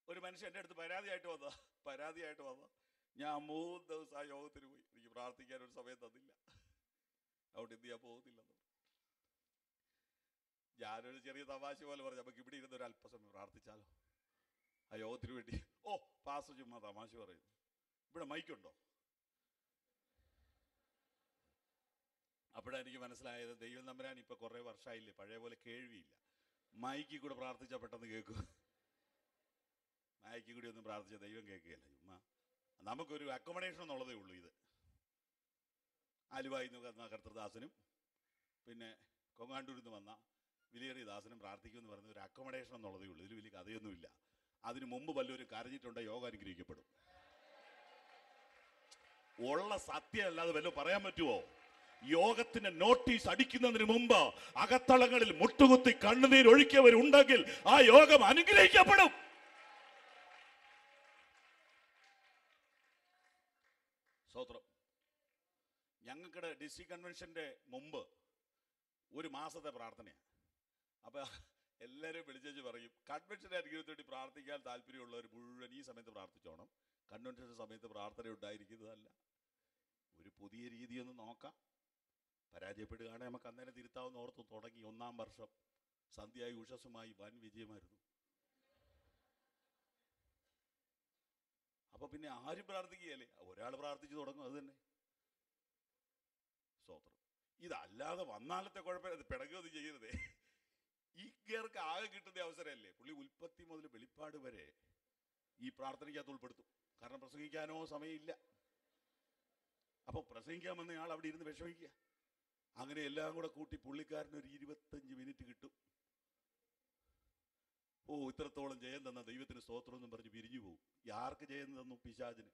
ഒരു മനുഷ്യൻ എന്റെ അടുത്ത് പരാതിയായിട്ട് വന്നതാ. പരാതിയായിട്ട് വന്ന ഞാൻ മൂന്ന് ദിവസം ആ യോഗത്തിന് പോയി. എനിക്ക് പ്രാർത്ഥിക്കാൻ ഒരു സമയം തന്നില്ല. അവിടെ എന്ത് ചെയ്യാൻ പോകുന്നില്ലെന്ന് ഞാനൊരു ചെറിയ തമാശ പോലെ പറഞ്ഞു. നമുക്ക് ഇവിടെ ഇരുന്ന് ഒരു അല്പസമയം പ്രാർത്ഥിച്ചാലോ? ആ യോഗത്തിന് വേണ്ടി. ഓ പാസ് ചുമ്മാ തമാശ പറയുന്നു ഇവിടെ മൈക്കുണ്ടോ? അപ്പോഴാണ് എനിക്ക് മനസ്സിലായത് ദൈവം നമ്പരാൻ ഇപ്പൊ കുറെ വർഷമായില്ലേ? പഴയ പോലെ കേൾവിയില്ല. മൈക്കി കൂടെ പ്രാർത്ഥിച്ചാൽ പെട്ടെന്ന് കേൾക്കും. മൈക്കിൽ കൂടി ഒന്നും പ്രാർത്ഥിച്ച ദൈവം കേൾക്കുകയല്ല ചുമ്മാ. നമുക്കൊരു അക്കോമഡേഷൻ എന്നുള്ളതേ ഉള്ളൂ ഇത്. ആലുവായി നിന്ന് വന്ന കർത്തൃദാസനും പിന്നെ കൊങ്ങാണ്ടൂരിൽ നിന്ന് വന്ന വിലയേറിയ ദാസനും പ്രാർത്ഥിക്കുമെന്ന് പറയുന്ന ഒരു അക്കോമഡേഷൻ എന്നുള്ളതേ ഉള്ളൂ. ഇതിൽ വലിയ കഥയൊന്നുമില്ല. അതിനു മുമ്പ് വല്ലവരും കരഞ്ഞിട്ടുണ്ട് യോഗ അനുഗ്രഹിക്കപ്പെടും. ഉള്ള സത്യം അല്ലാതെ വല്ലതും പറയാൻ പറ്റുമോ യോഗത്തിന്റെ നോട്ടീസ് അടിക്കുന്നതിന് മുമ്പ് അകത്തളങ്ങളിൽ മുട്ടുകുത്തി കണ്ണുനീരൊഴിക്കവരുണ്ടെങ്കിൽ ആ യോഗം അനുഗ്രഹിക്കപ്പെടും. സ്തോത്രം. ഞങ്ങൾക്കിടെ ഡിസ്ട്രിക്ട് കൺവെൻഷന്റെ മുമ്പ് ഒരു മാസത്തെ പ്രാർത്ഥനയാണ്. അപ്പോൾ എല്ലാവരും വിളിച്ചു പറയും കൺവെൻഷൻ അനുഗ്രഹത്തിന് വേണ്ടി പ്രാർത്ഥിക്കാൻ താല്പര്യമുള്ളവർ മുഴുവൻ ഈ സമയത്ത് പ്രാർത്ഥിച്ചോണം. കൺവെൻഷന്റെ സമയത്ത് പ്രാർത്ഥന ഉണ്ടായിരിക്കുന്നതല്ല. ഒരു പുതിയ രീതി ഒന്ന് നോക്കാം. പരാജയപ്പെടുകയാണെങ്കിൽ നമുക്ക് അന്നേരം തിരുത്താവുന്ന ഓർത്ത് തുടങ്ങി. ഒന്നാം വർഷം സന്ധ്യയായി ഉഷസ്സുമായി വൻ വിജയമായിരുന്നു. അപ്പൊ പിന്നെ ആരും പ്രാർത്ഥിക്കുകയല്ലേ? ഒരാൾ പ്രാർത്ഥിച്ചു തുടങ്ങും അത് തന്നെ. സ്തോത്രം. ഇതല്ലാതെ വന്നാലത്തെ കുഴപ്പമില്ല പിടകൊന്നും ചെയ്യരുതേ. ഈ കേർക്ക് ആകെ കിട്ടുന്ന അവസരമല്ലേ? പുള്ളി ഉൽപ്പത്തി മുതൽ വെളിപ്പാട് വരെ ഈ പ്രാർത്ഥനയ്ക്കകത്ത് ഉൾപ്പെടുത്തും. കാരണം പ്രസംഗിക്കാനോ സമയമില്ല. അപ്പോൾ പ്രസംഗിക്കാൻ വന്ന ആൾ അവിടെ ഇരുന്ന് വിഷമിക്കുക. അങ്ങനെ എല്ലാം കൂടെ കൂട്ടി പുള്ളിക്കാരന് ഒരു ഇരുപത്തഞ്ച് മിനിറ്റ് കിട്ടും. ഓ ഇത്രത്തോളം ജയം തന്ന ദൈവത്തിന് സ്തോത്രം എന്നും പറഞ്ഞ് പിരിഞ്ഞു പോകും ആർക്ക് ജയം തന്നു പിശാചിന്?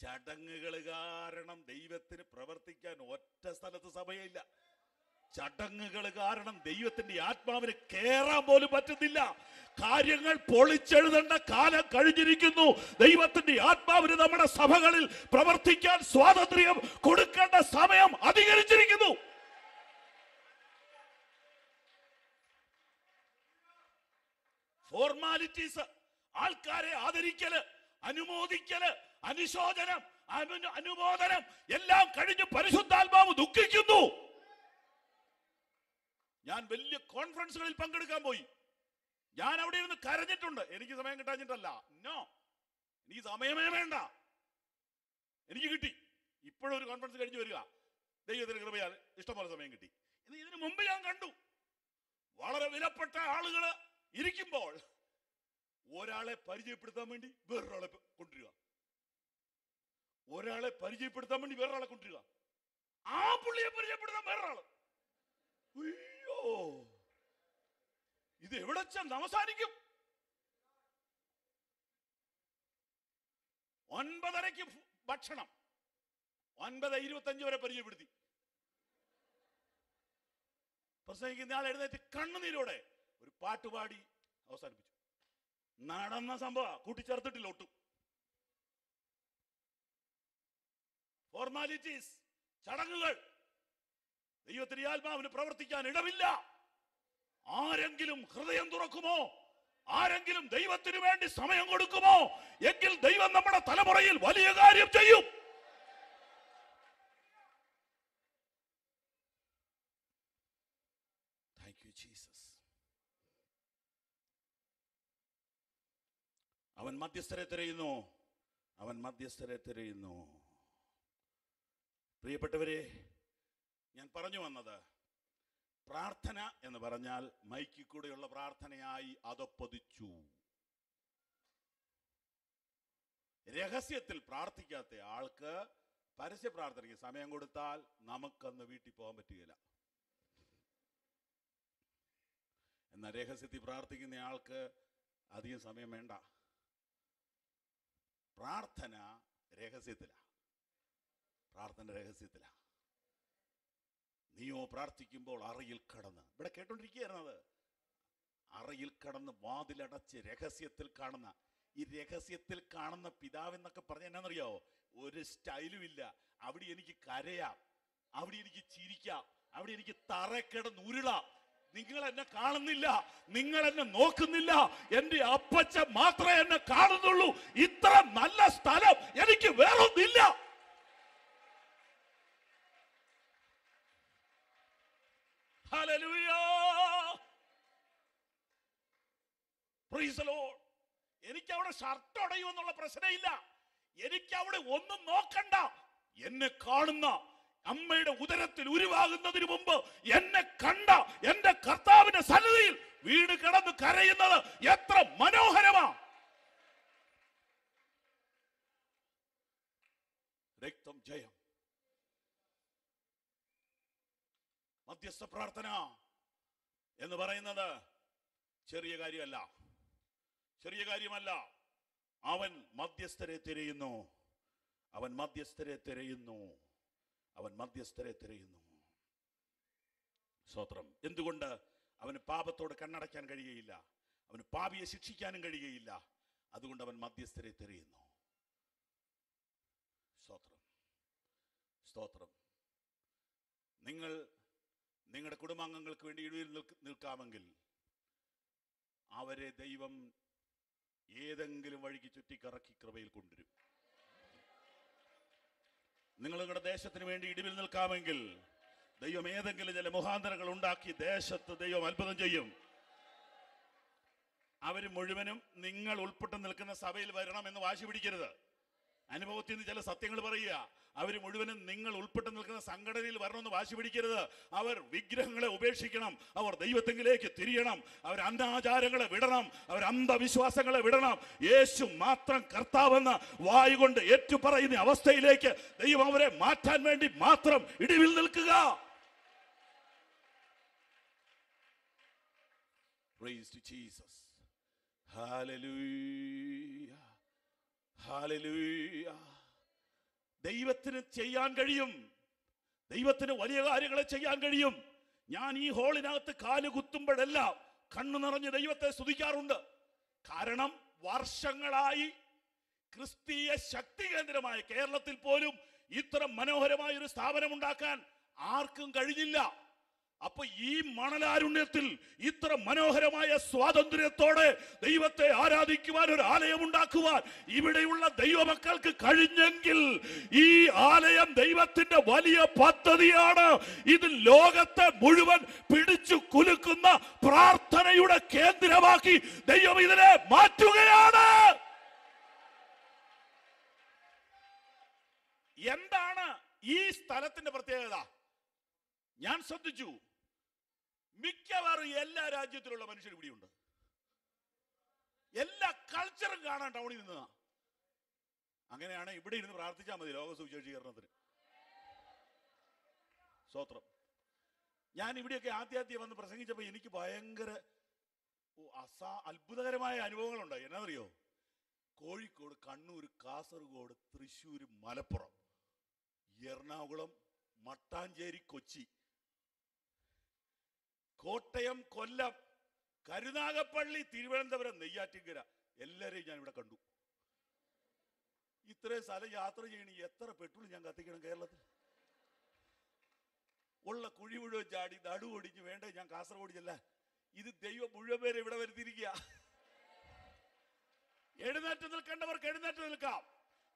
ചടങ്ങുകൾ കാരണം ദൈവത്തിന് പ്രവർത്തിക്കാൻ ഒറ്റ സ്ഥലത്ത് സമയമില്ല. ചടങ്ങുകൾ കാരണം ദൈവത്തിന്റെ ആത്മാവിന് കേറാൻ പോലും പറ്റുന്നില്ല. കാര്യങ്ങൾ പൊളിച്ചെഴുതേണ്ട കാലം കഴിഞ്ഞിരിക്കുന്നു. ദൈവത്തിന്റെ ആത്മാവിന് നമ്മുടെ സഭകളിൽ പ്രവർത്തിക്കാൻ സ്വാതന്ത്ര്യം കൊടുക്കേണ്ട സമയം അധികരിച്ചിരിക്കുന്നു. ഫോർമാലിറ്റീസ് ആൾക്കാരെ ആദരിക്കൽ അനുമോദിക്കൽ അനുശോചനം അനുമോദനം എല്ലാം കഴിഞ്ഞ് പരിശുദ്ധാത്മാവ് ദുഃഖിക്കുന്നു. ഞാൻ വലിയ കോൺഫറൻസുകളിൽ പങ്കെടുക്കാൻ പോയി. ഞാൻ അവിടെ ഇരുന്ന് കരഞ്ഞിട്ടുണ്ട്. എനിക്ക് സമയം കിട്ടാഞ്ഞിട്ടല്ല. നോ എനിക്ക് സമയമേ വേണ്ട. എനിക്ക് കിട്ടി. ഇപ്പോഴൊരു കോൺഫറൻസ് കഴിഞ്ഞു വരിക. ദൈവത്തിന് കൃപയാൽ ഇഷ്ടംപോലെ സമയം കിട്ടി. ഇത് ഇതിനു മുമ്പ് ഞാൻ കണ്ടു. വളരെ വിലപ്പെട്ട ആളുകൾ ഇരിക്കുമ്പോൾ ഒരാളെ പരിചയപ്പെടുത്താൻ വേണ്ടി വേറൊരാളെ കൊണ്ടുവരിക. ഒരാളെ പരിചയപ്പെടുത്താൻ വേണ്ടി വേറൊരാളെ കൊണ്ടുവരിക. ആ പുള്ളിയെ പരിചയപ്പെടുത്താൻ വേറൊരാൾ. അയ്യോ. ഇത് എവിടെ ചെന്ന് അവസാനിക്കും ഒൻപതരയ്ക്ക് ഭക്ഷണം. ഒൻപത് ഇരുപത്തഞ്ച് വരെ പരിചയപ്പെടുത്തി. പ്രസംഗിക്കുന്ന ആൾ എഴുന്നേറ്റ് കണ്ണുനീരോടെ ഒരു പാട്ടുപാടി അവസാനിപ്പിച്ചു. നടന്ന സംഭവം കൂട്ടിച്ചേർത്തിട്ടില്ല ഒട്ടും. ഫോർമാലിറ്റീസ് ചടങ്ങുകൾ. ദൈവത്തിന് ആത്മാവിന് പ്രവർത്തിക്കാൻ ഇടമില്ല. ആരെങ്കിലും ഹൃദയം തുറക്കുമോ? ആരെങ്കിലും ദൈവത്തിന് വേണ്ടി സമയം കൊടുക്കുമോ? എങ്കിൽ ദൈവം നമ്മുടെ തലമുറയിൽ വലിയ കാര്യം ചെയ്യും താങ്ക് യു ജീസസ് അവൻ മധ്യസ്ഥരെ തിരയുന്നു. അവൻ മധ്യസ്ഥരെ തിരയുന്നു. പ്രിയപ്പെട്ടവരെ ഞാൻ പറഞ്ഞു വന്നത് പ്രാർത്ഥന എന്ന് പറഞ്ഞാൽ മൈക്കിൽ കൂടെയുള്ള പ്രാർത്ഥനയായി അതൊപ്പതിച്ചു രഹസ്യത്തിൽ പ്രാർത്ഥിക്കാത്ത ആൾക്ക് പരസ്യ പ്രാർത്ഥനയ്ക്ക് സമയം കൊടുത്താൽ നമുക്കന്ന് വീട്ടിൽ പോകാൻ പറ്റുകയില്ല. എന്നാൽ രഹസ്യത്തിൽ പ്രാർത്ഥിക്കുന്ന ആൾക്ക് അധികം സമയം വേണ്ട. പ്രാർത്ഥന രഹസ്യത്തിലാണ് പ്രാർത്ഥന രഹസ്യത്തിലാണ് നീയോ പ്രാർത്ഥിക്കുമ്പോൾ അറയിൽ കടന്ന് ഇവിടെ കേട്ടോണ്ടിരിക്കുകയായിരുന്നത് അറയിൽ കടന്ന് വാതിലടച്ച് രഹസ്യത്തിൽ കാണുന്ന ഈ രഹസ്യത്തിൽ കാണുന്ന പിതാവെന്നൊക്കെ പറഞ്ഞ എന്നാണെന്നറിയാവോ ഒരു സ്റ്റൈലും ഇല്ല. അവിടെ എനിക്ക് കരയാം. അവിടെ എനിക്ക് ചിരിക്കാം. അവിടെ എനിക്ക് തറക്കിടന്ന് ഉരുളാം. നിങ്ങൾ എന്നെ കാണുന്നില്ല. നിങ്ങൾ എന്നെ നോക്കുന്നില്ല. എന്റെ അപ്പച്ച മാത്രമേ എന്നെ കാണുന്നുള്ളൂ. ഇത്ര നല്ല സ്ഥലം എനിക്ക് വേറൊന്നില്ല. എനിക്ക് അവിടെ ഷർട്ട് ഉടയുമെന്നുള്ള പ്രശ്നമില്ല. എനിക്ക് അവിടെ ഒന്നും നോക്കണ്ട. എന്നെ കാണുന്ന അമ്മയുടെ ഉദരത്തിൽ ഉരുവാകുന്നതിന് മുമ്പ് എന്നെ കണ്ട എന്റെ കർത്താവിന്റെ സന്നിധിയിൽ വീട് കിടന്ന് കരയുന്നത് എത്ര മനോഹരമാ. രക്തം ജയം. മധ്യസ്ഥ പ്രാർത്ഥന എന്ന് പറയുന്നത് ചെറിയ കാര്യമല്ല. ചെറിയ കാര്യമല്ല. അവൻ മധ്യസ്ഥരെ തിരയുന്നു. അവൻ മധ്യസ്ഥരെ തിരയുന്നു. അവൻ മധ്യസ്ഥരെ തിരയുന്നു. സ്തോത്രം എന്തുകൊണ്ട് അവന് പാപത്തോട് കണ്ണടയ്ക്കാൻ കഴിയുകയില്ല? അവന് പാപിയെ ശിക്ഷിക്കാനും കഴിയുകയില്ല. അതുകൊണ്ട് അവൻ മധ്യസ്ഥരെ തിരയുന്നു. സ്തോത്രം സ്തോത്രം നിങ്ങൾ നിങ്ങളുടെ കുടുംബാംഗങ്ങൾക്ക് വേണ്ടി ഇടിയിൽ നിൽക്ക- നിൽക്കാമെങ്കിൽ അവരെ ദൈവം ഏതെങ്കിലും വഴിക്ക് ചുറ്റിക്കറക്കി കൃപയിൽ കൊണ്ടുവരും. നിങ്ങൾ നിങ്ങളുടെ ദേശത്തിന് വേണ്ടി ഇടിവിൽ നിൽക്കാമെങ്കിൽ ദൈവം ഏതെങ്കിലും ചില മുഖാന്തരങ്ങൾ ഉണ്ടാക്കി ദേശത്ത് ദൈവം അത്ഭുതം ചെയ്യും. അവർ മുഴുവനും നിങ്ങൾ ഉൾപ്പെട്ട് നിൽക്കുന്ന സഭയിൽ വരണം എന്ന് വാശി പിടിക്കരുത്. അനുഭവത്തിൽ നിന്ന് ചില സത്യങ്ങൾ പറയുക. അവർ മുഴുവനും നിങ്ങൾ ഉൾപ്പെട്ട് നിൽക്കുന്ന സംഘടനയിൽ വരണമെന്ന് വാശി പിടിക്കരുത്. അവർ വിഗ്രഹങ്ങളെ ഉപേക്ഷിക്കണം. അവർ ദൈവത്തെങ്കിലേക്ക് തിരിയണം. അവർ അന്ധാചാരങ്ങളെ വിടണം. അവർ അന്ധവിശ്വാസങ്ങളെ വിടണം. യേശു മാത്രം കർത്താവെന്ന് വായു കൊണ്ട് ഏറ്റുപറയുന്ന അവസ്ഥയിലേക്ക് ദൈവം അവരെ മാറ്റാൻ വേണ്ടി മാത്രം ഇടിവിൽ നിൽക്കുക. Praise to Jesus. ദൈവത്തിന് ചെയ്യാൻ കഴിയും. ദൈവത്തിന് വലിയ കാര്യങ്ങളെ ചെയ്യാൻ കഴിയും. ഞാൻ ഈ ഹോളിനകത്ത് കാൽ കുത്തുമ്പോഴെല്ലാം കണ്ണു നിറഞ്ഞ് ദൈവത്തെ സ്തുതിക്കാറുണ്ട്. കാരണം വർഷങ്ങളായി ക്രിസ്തീയ ശക്തി കേന്ദ്രമായ കേരളത്തിൽ പോലും ഇത്ര മനോഹരമായ ഒരു സ്ഥാപനം ഉണ്ടാക്കാൻ ആർക്കും കഴിഞ്ഞില്ല. അപ്പൊ ഈ മണലാരുണ്യത്തിൽ ഇത്ര മനോഹരമായ സ്വാതന്ത്ര്യത്തോടെ ദൈവത്തെ ആരാധിക്കുവാൻ ഒരു ആലയം ഉണ്ടാക്കുവാൻ ഇവിടെയുള്ള ദൈവമക്കൾക്ക് കഴിഞ്ഞെങ്കിൽ ഈ ആലയം ദൈവത്തിന്റെ വലിയ പദ്ധതിയാണ്. ഇത് ലോകത്തെ മുഴുവൻ പിടിച്ചു കുലുക്കുന്ന പ്രാർത്ഥനയുടെ കേന്ദ്രമാക്കി ദൈവം ഇതിനെ മാറ്റുകയാണ്. എന്താണ് ഈ സ്ഥലത്തിന്റെ പ്രത്യേകത? ഞാൻ ശ്രദ്ധിച്ചു. മിക്കവാറും എല്ലാ രാജ്യത്തിലുള്ള മനുഷ്യർ ഇവിടെയുണ്ട്. എല്ലാ കൾച്ചറും കാണാൻ ടൗണിൽ നിന്നതാ. അങ്ങനെയാണ് ഇവിടെ ഇരുന്ന് പ്രാർത്ഥിച്ചാൽ മതി ലോക സുവിശേഷീകരണത്തിന് സ്തോത്രം. ഞാൻ ഇവിടെയൊക്കെ ആദ്യാദ്യം വന്ന് പ്രസംഗിച്ചപ്പോൾ എനിക്ക് ഭയങ്കര അസാ അത്ഭുതകരമായ അനുഭവങ്ങളുണ്ടായി. എന്നറിയോ കോഴിക്കോട് കണ്ണൂർ കാസർഗോഡ് തൃശ്ശൂർ മലപ്പുറം. എറണാകുളം മട്ടാഞ്ചേരി കൊച്ചി. കോട്ടയം കൊല്ലം കരുനാഗപ്പള്ളി തിരുവനന്തപുരം നെയ്യാറ്റിങ്കര എല്ലാരെയും ഞാൻ ഇവിടെ കണ്ടു. ഇത്രയും സ്ഥലം യാത്ര ചെയ്യണി എത്ര പെട്രോൾ ഞാൻ കത്തിക്കണം കേരളത്തിൽ? ഉള്ള കുഴി മുഴുവൻ ചാടി നടുവൊടിഞ്ഞ് വേണ്ട ഞാൻ കാസർഗോഡ് ചെല്ല ഇത് ദൈവം മുഴുവൻ പേരെ ഇവിടെ വരുത്തിയിരിക്കുക. എഴുന്നേറ്റ് നിൽക്കേണ്ടവർക്ക് എഴുന്നേറ്റ് നിൽക്കാം.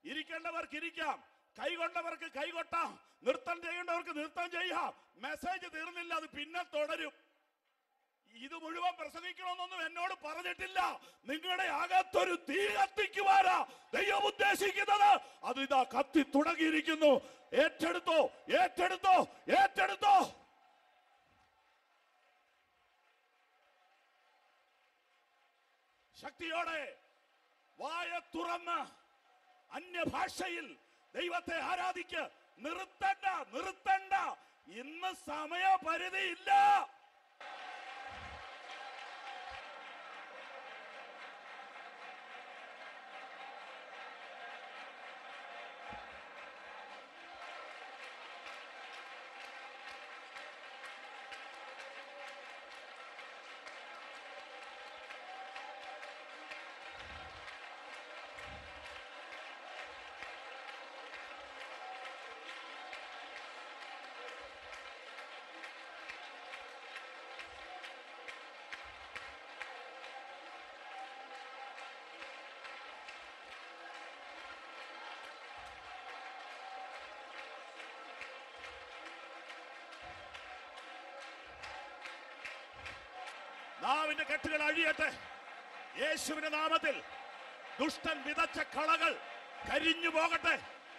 ഇരിക്കേണ്ടവർക്ക് ഇരിക്കാം. കൈകൊണ്ടവർക്ക് കൈകൊട്ടാം നൃത്തം ചെയ്യേണ്ടവർക്ക് നൃത്തം ചെയ്യാം. മെസ്സേജ് തീർന്നില്ല അത് പിന്നെ തുടരും. ഇത് മുഴുവൻ പ്രസംഗിക്കണമെന്നൊന്നും എന്നോട് പറഞ്ഞിട്ടില്ല. നിങ്ങളുടെ അകത്തൊരു തീ കത്തിക്കുവാനാ ദൈവം ഉദ്ദേശിക്കുന്നത്. അത് ഇതാ കത്തി തുടങ്ങിയിരിക്കുന്നു. ഏറ്റെടുത്തോ ഏറ്റെടുത്തോ ഏറ്റെടുത്തോ. ശക്തിയോടെ വായ തുറന്ന് അന്യഭാഷയിൽ ദൈവത്തെ ആരാധിക്ക്. നിർത്തണ്ട നിർത്തണ്ട. ഇന്ന് സമയപരിധി ഇല്ല. നാവിന്റെ കെട്ടുകൾ അഴിയട്ടെ. യേശുവിന്റെ നാമത്തിൽ ദുഷ്ടൻ വിതച്ച കളകൾ കരിഞ്ഞു പോകട്ടെ.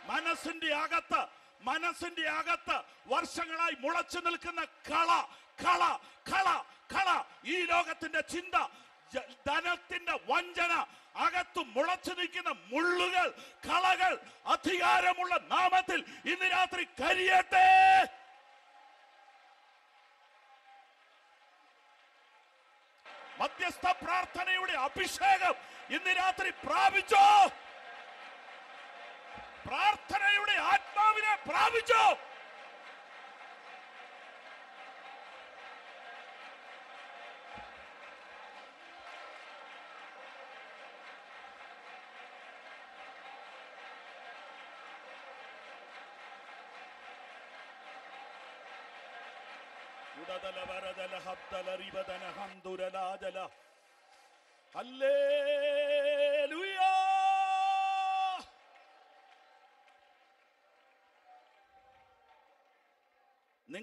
മനസ്സിന്റെ അകത്ത് മനസ്സിന്റെ അകത്ത് വർഷങ്ങളായി മുളച്ചു നിൽക്കുന്ന കള കള കള കള. ഈ ലോകത്തിന്റെ ചിന്ത ധനത്തിന്റെ വഞ്ചന അകത്തു മുളച്ചു നിൽക്കുന്ന മുള്ളുകൾ കളകൾ അധികാരമുള്ള നാമത്തിൽ ഇന്ന് രാത്രി കരിയട്ടെ മധ്യസ്ഥ പ്രാർത്ഥനയുടെ അഭിഷേകം ഇന്ന് രാത്രി പ്രാപിച്ചോ? പ്രാർത്ഥനയുടെ ആത്മാവിനെ പ്രാപിച്ചോ?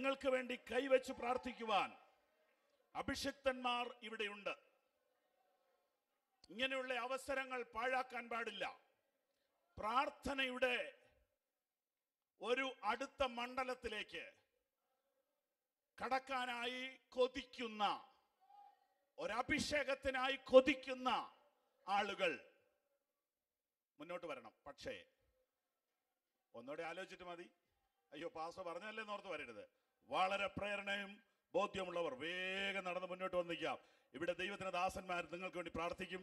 നിങ്ങൾക്ക് വേണ്ടി കൈവച്ച് പ്രാർത്ഥിക്കുവാൻ അഭിഷിക്തന്മാർ ഇവിടെയുണ്ട്. ഇങ്ങനെയുള്ള അവസരങ്ങൾ പാഴാക്കാൻ പാടില്ല. പ്രാർത്ഥനയുടെ ഒരു അടുത്ത മണ്ഡലത്തിലേക്ക് കടക്കാനായി കൊതിക്കുന്ന ഒരഭിഷേകത്തിനായി കൊതിക്കുന്ന ആളുകൾ മുന്നോട്ട് വരണം. പക്ഷേ ഒന്നുകൂടെ ആലോചിച്ചിട്ട് മതി. അയ്യോ പാസ പറഞ്ഞല്ലേ നോർത്ത് വരരുത്. വളരെ പ്രേരണയും ബോധ്യമുള്ളവർ വേഗം നടന്ന് മുന്നോട്ട് വന്നിക്കാം ഇവിടെ ദൈവത്തിന്റെ ദാസന്മാർ നിങ്ങൾക്ക് വേണ്ടി പ്രാർത്ഥിക്കും.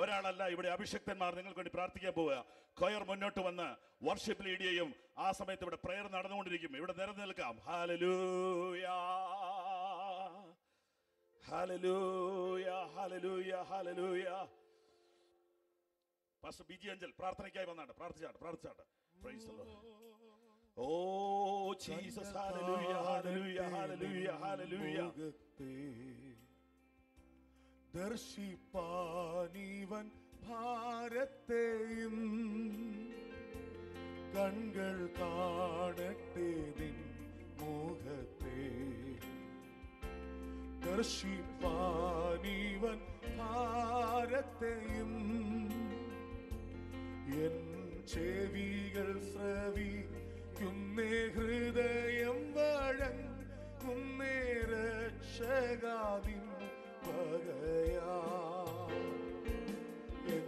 ഒരാളല്ല ഇവിടെ അഭിഷക്തന്മാർ നിങ്ങൾക്ക് വേണ്ടി പ്രാർത്ഥിക്കാൻ പോവുക. കൊയർ മുന്നോട്ട് വന്ന് വർഷിപ്പ് ലീഡ് ചെയ്യും ആ സമയത്ത് ഇവിടെ പ്രേയർ നടന്നുകൊണ്ടിരിക്കും. ഇവിടെ നിരന്ന് നിൽക്കാം hallelujah hallelujah hallelujah hallelujah pastor Biji Anchal പ്രാർത്ഥനയ്ക്കായി വന്നാണ് പ്രാർത്ഥിച്ചാട്ട്. പ്രാർത്ഥിച്ചാട്ട്. Praise Lord O Jesus hallelujah hallelujah hallelujah hallelujah ദർശിപ്പാനീവൻ ഭാരത്തെയും കൺകൾ കാണട്ടെ നിൻ മോഹത്തെ ദർശിപ്പാനീവൻ ഭാരത്തെയും എൻ ചെവികൾ ശ്രവിക്കുന്നേ ഹൃദയം വഴങ്ങുന്നേ രക്ഷകാവിൻ പകയാ എൻ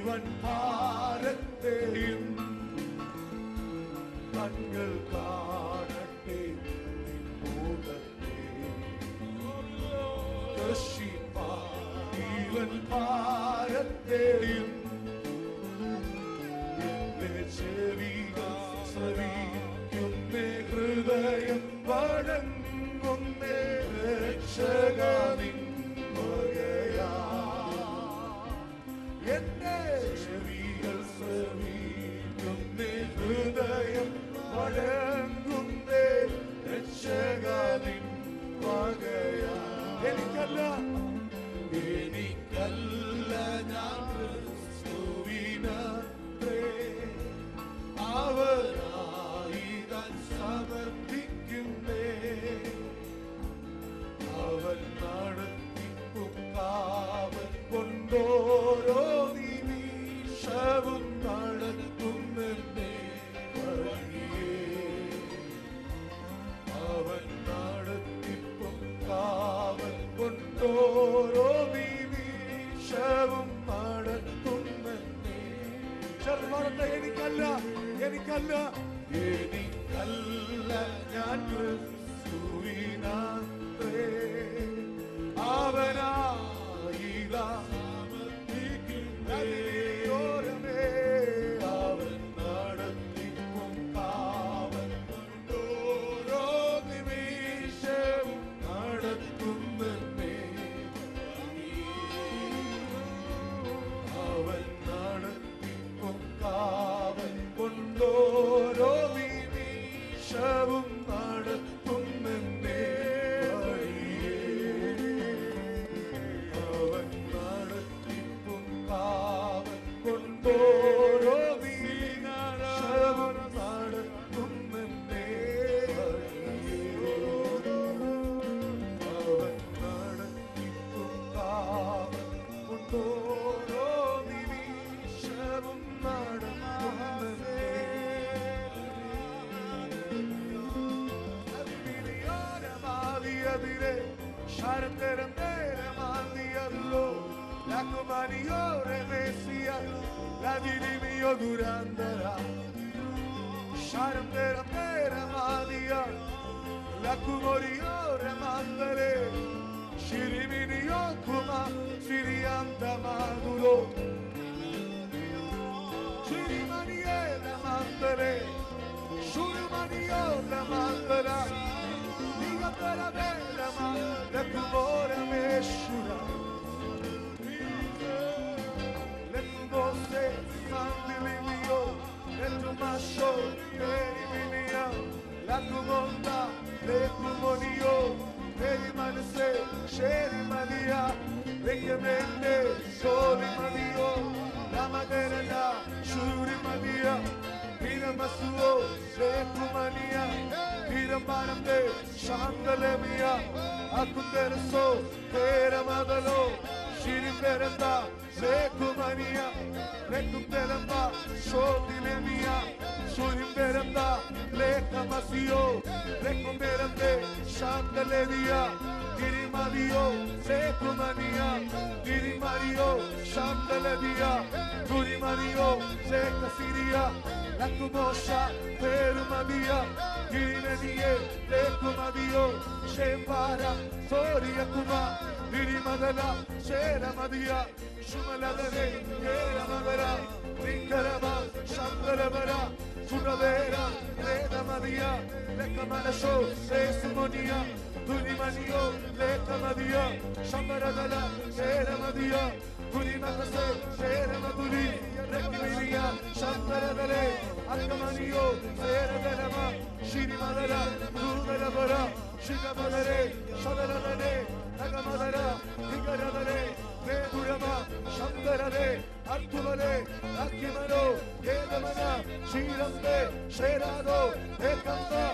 ദർശിപ്പാൻ ഇവൻ ഭാരത്തെയും കണ്ണുകൾ കാണട്ടെ la dirimió Durandara. Sharmera mera madia, la kumorio remandere. Şiriminio kuma siriyanda maduro. Şirimaniye remandere, şurmaniyo remandara. Diga para vera ma, la kumorio Rakumonda, Recumonio, Reimanse, Sherimania, Reiamende, Sorimanio, Ramaderana, Shurimania, Piramasuo, Rekumania, Piramarande, Shangalemia, Akuterso, Peramadalo, Shiriperanda, Rekumania, Recuperanda, Shotilemia, Shurimania, vacío de comer ande şartele diya Dirim aliyo se kumaniya Dirim aliyo şartele diya Durim aliyo se kasiriya La kumoşa perumadiya Dirime diye de kumadiyo Şembara soriya kuma Dirim adala şeramadiya Şumaladane yeramavera Dinkarama şartlara vera primavera, Leta Maria, Leka Malasho, Lesumonia, Dulimanio, Leta Maria, Shamaradala, Leta Maria, Dulimakase, Leta Maduli, Lekimiria, Shamaradale, Akamanio, Leta Dalama, Shirimadara, Dudalavara, Shikamadare, Shamaradale, Nagamadara, Girande, Gerardo, el cantar.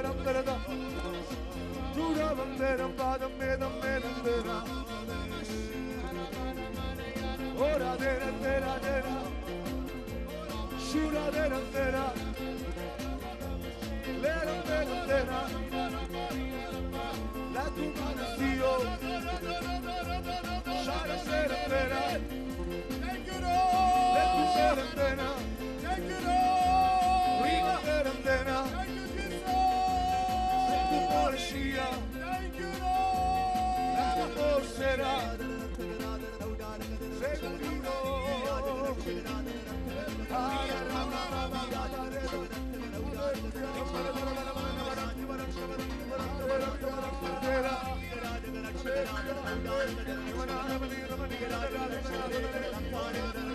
But I'm gonna I'm not going to be able to get out of the way. I'm not going to be able to get out of the way.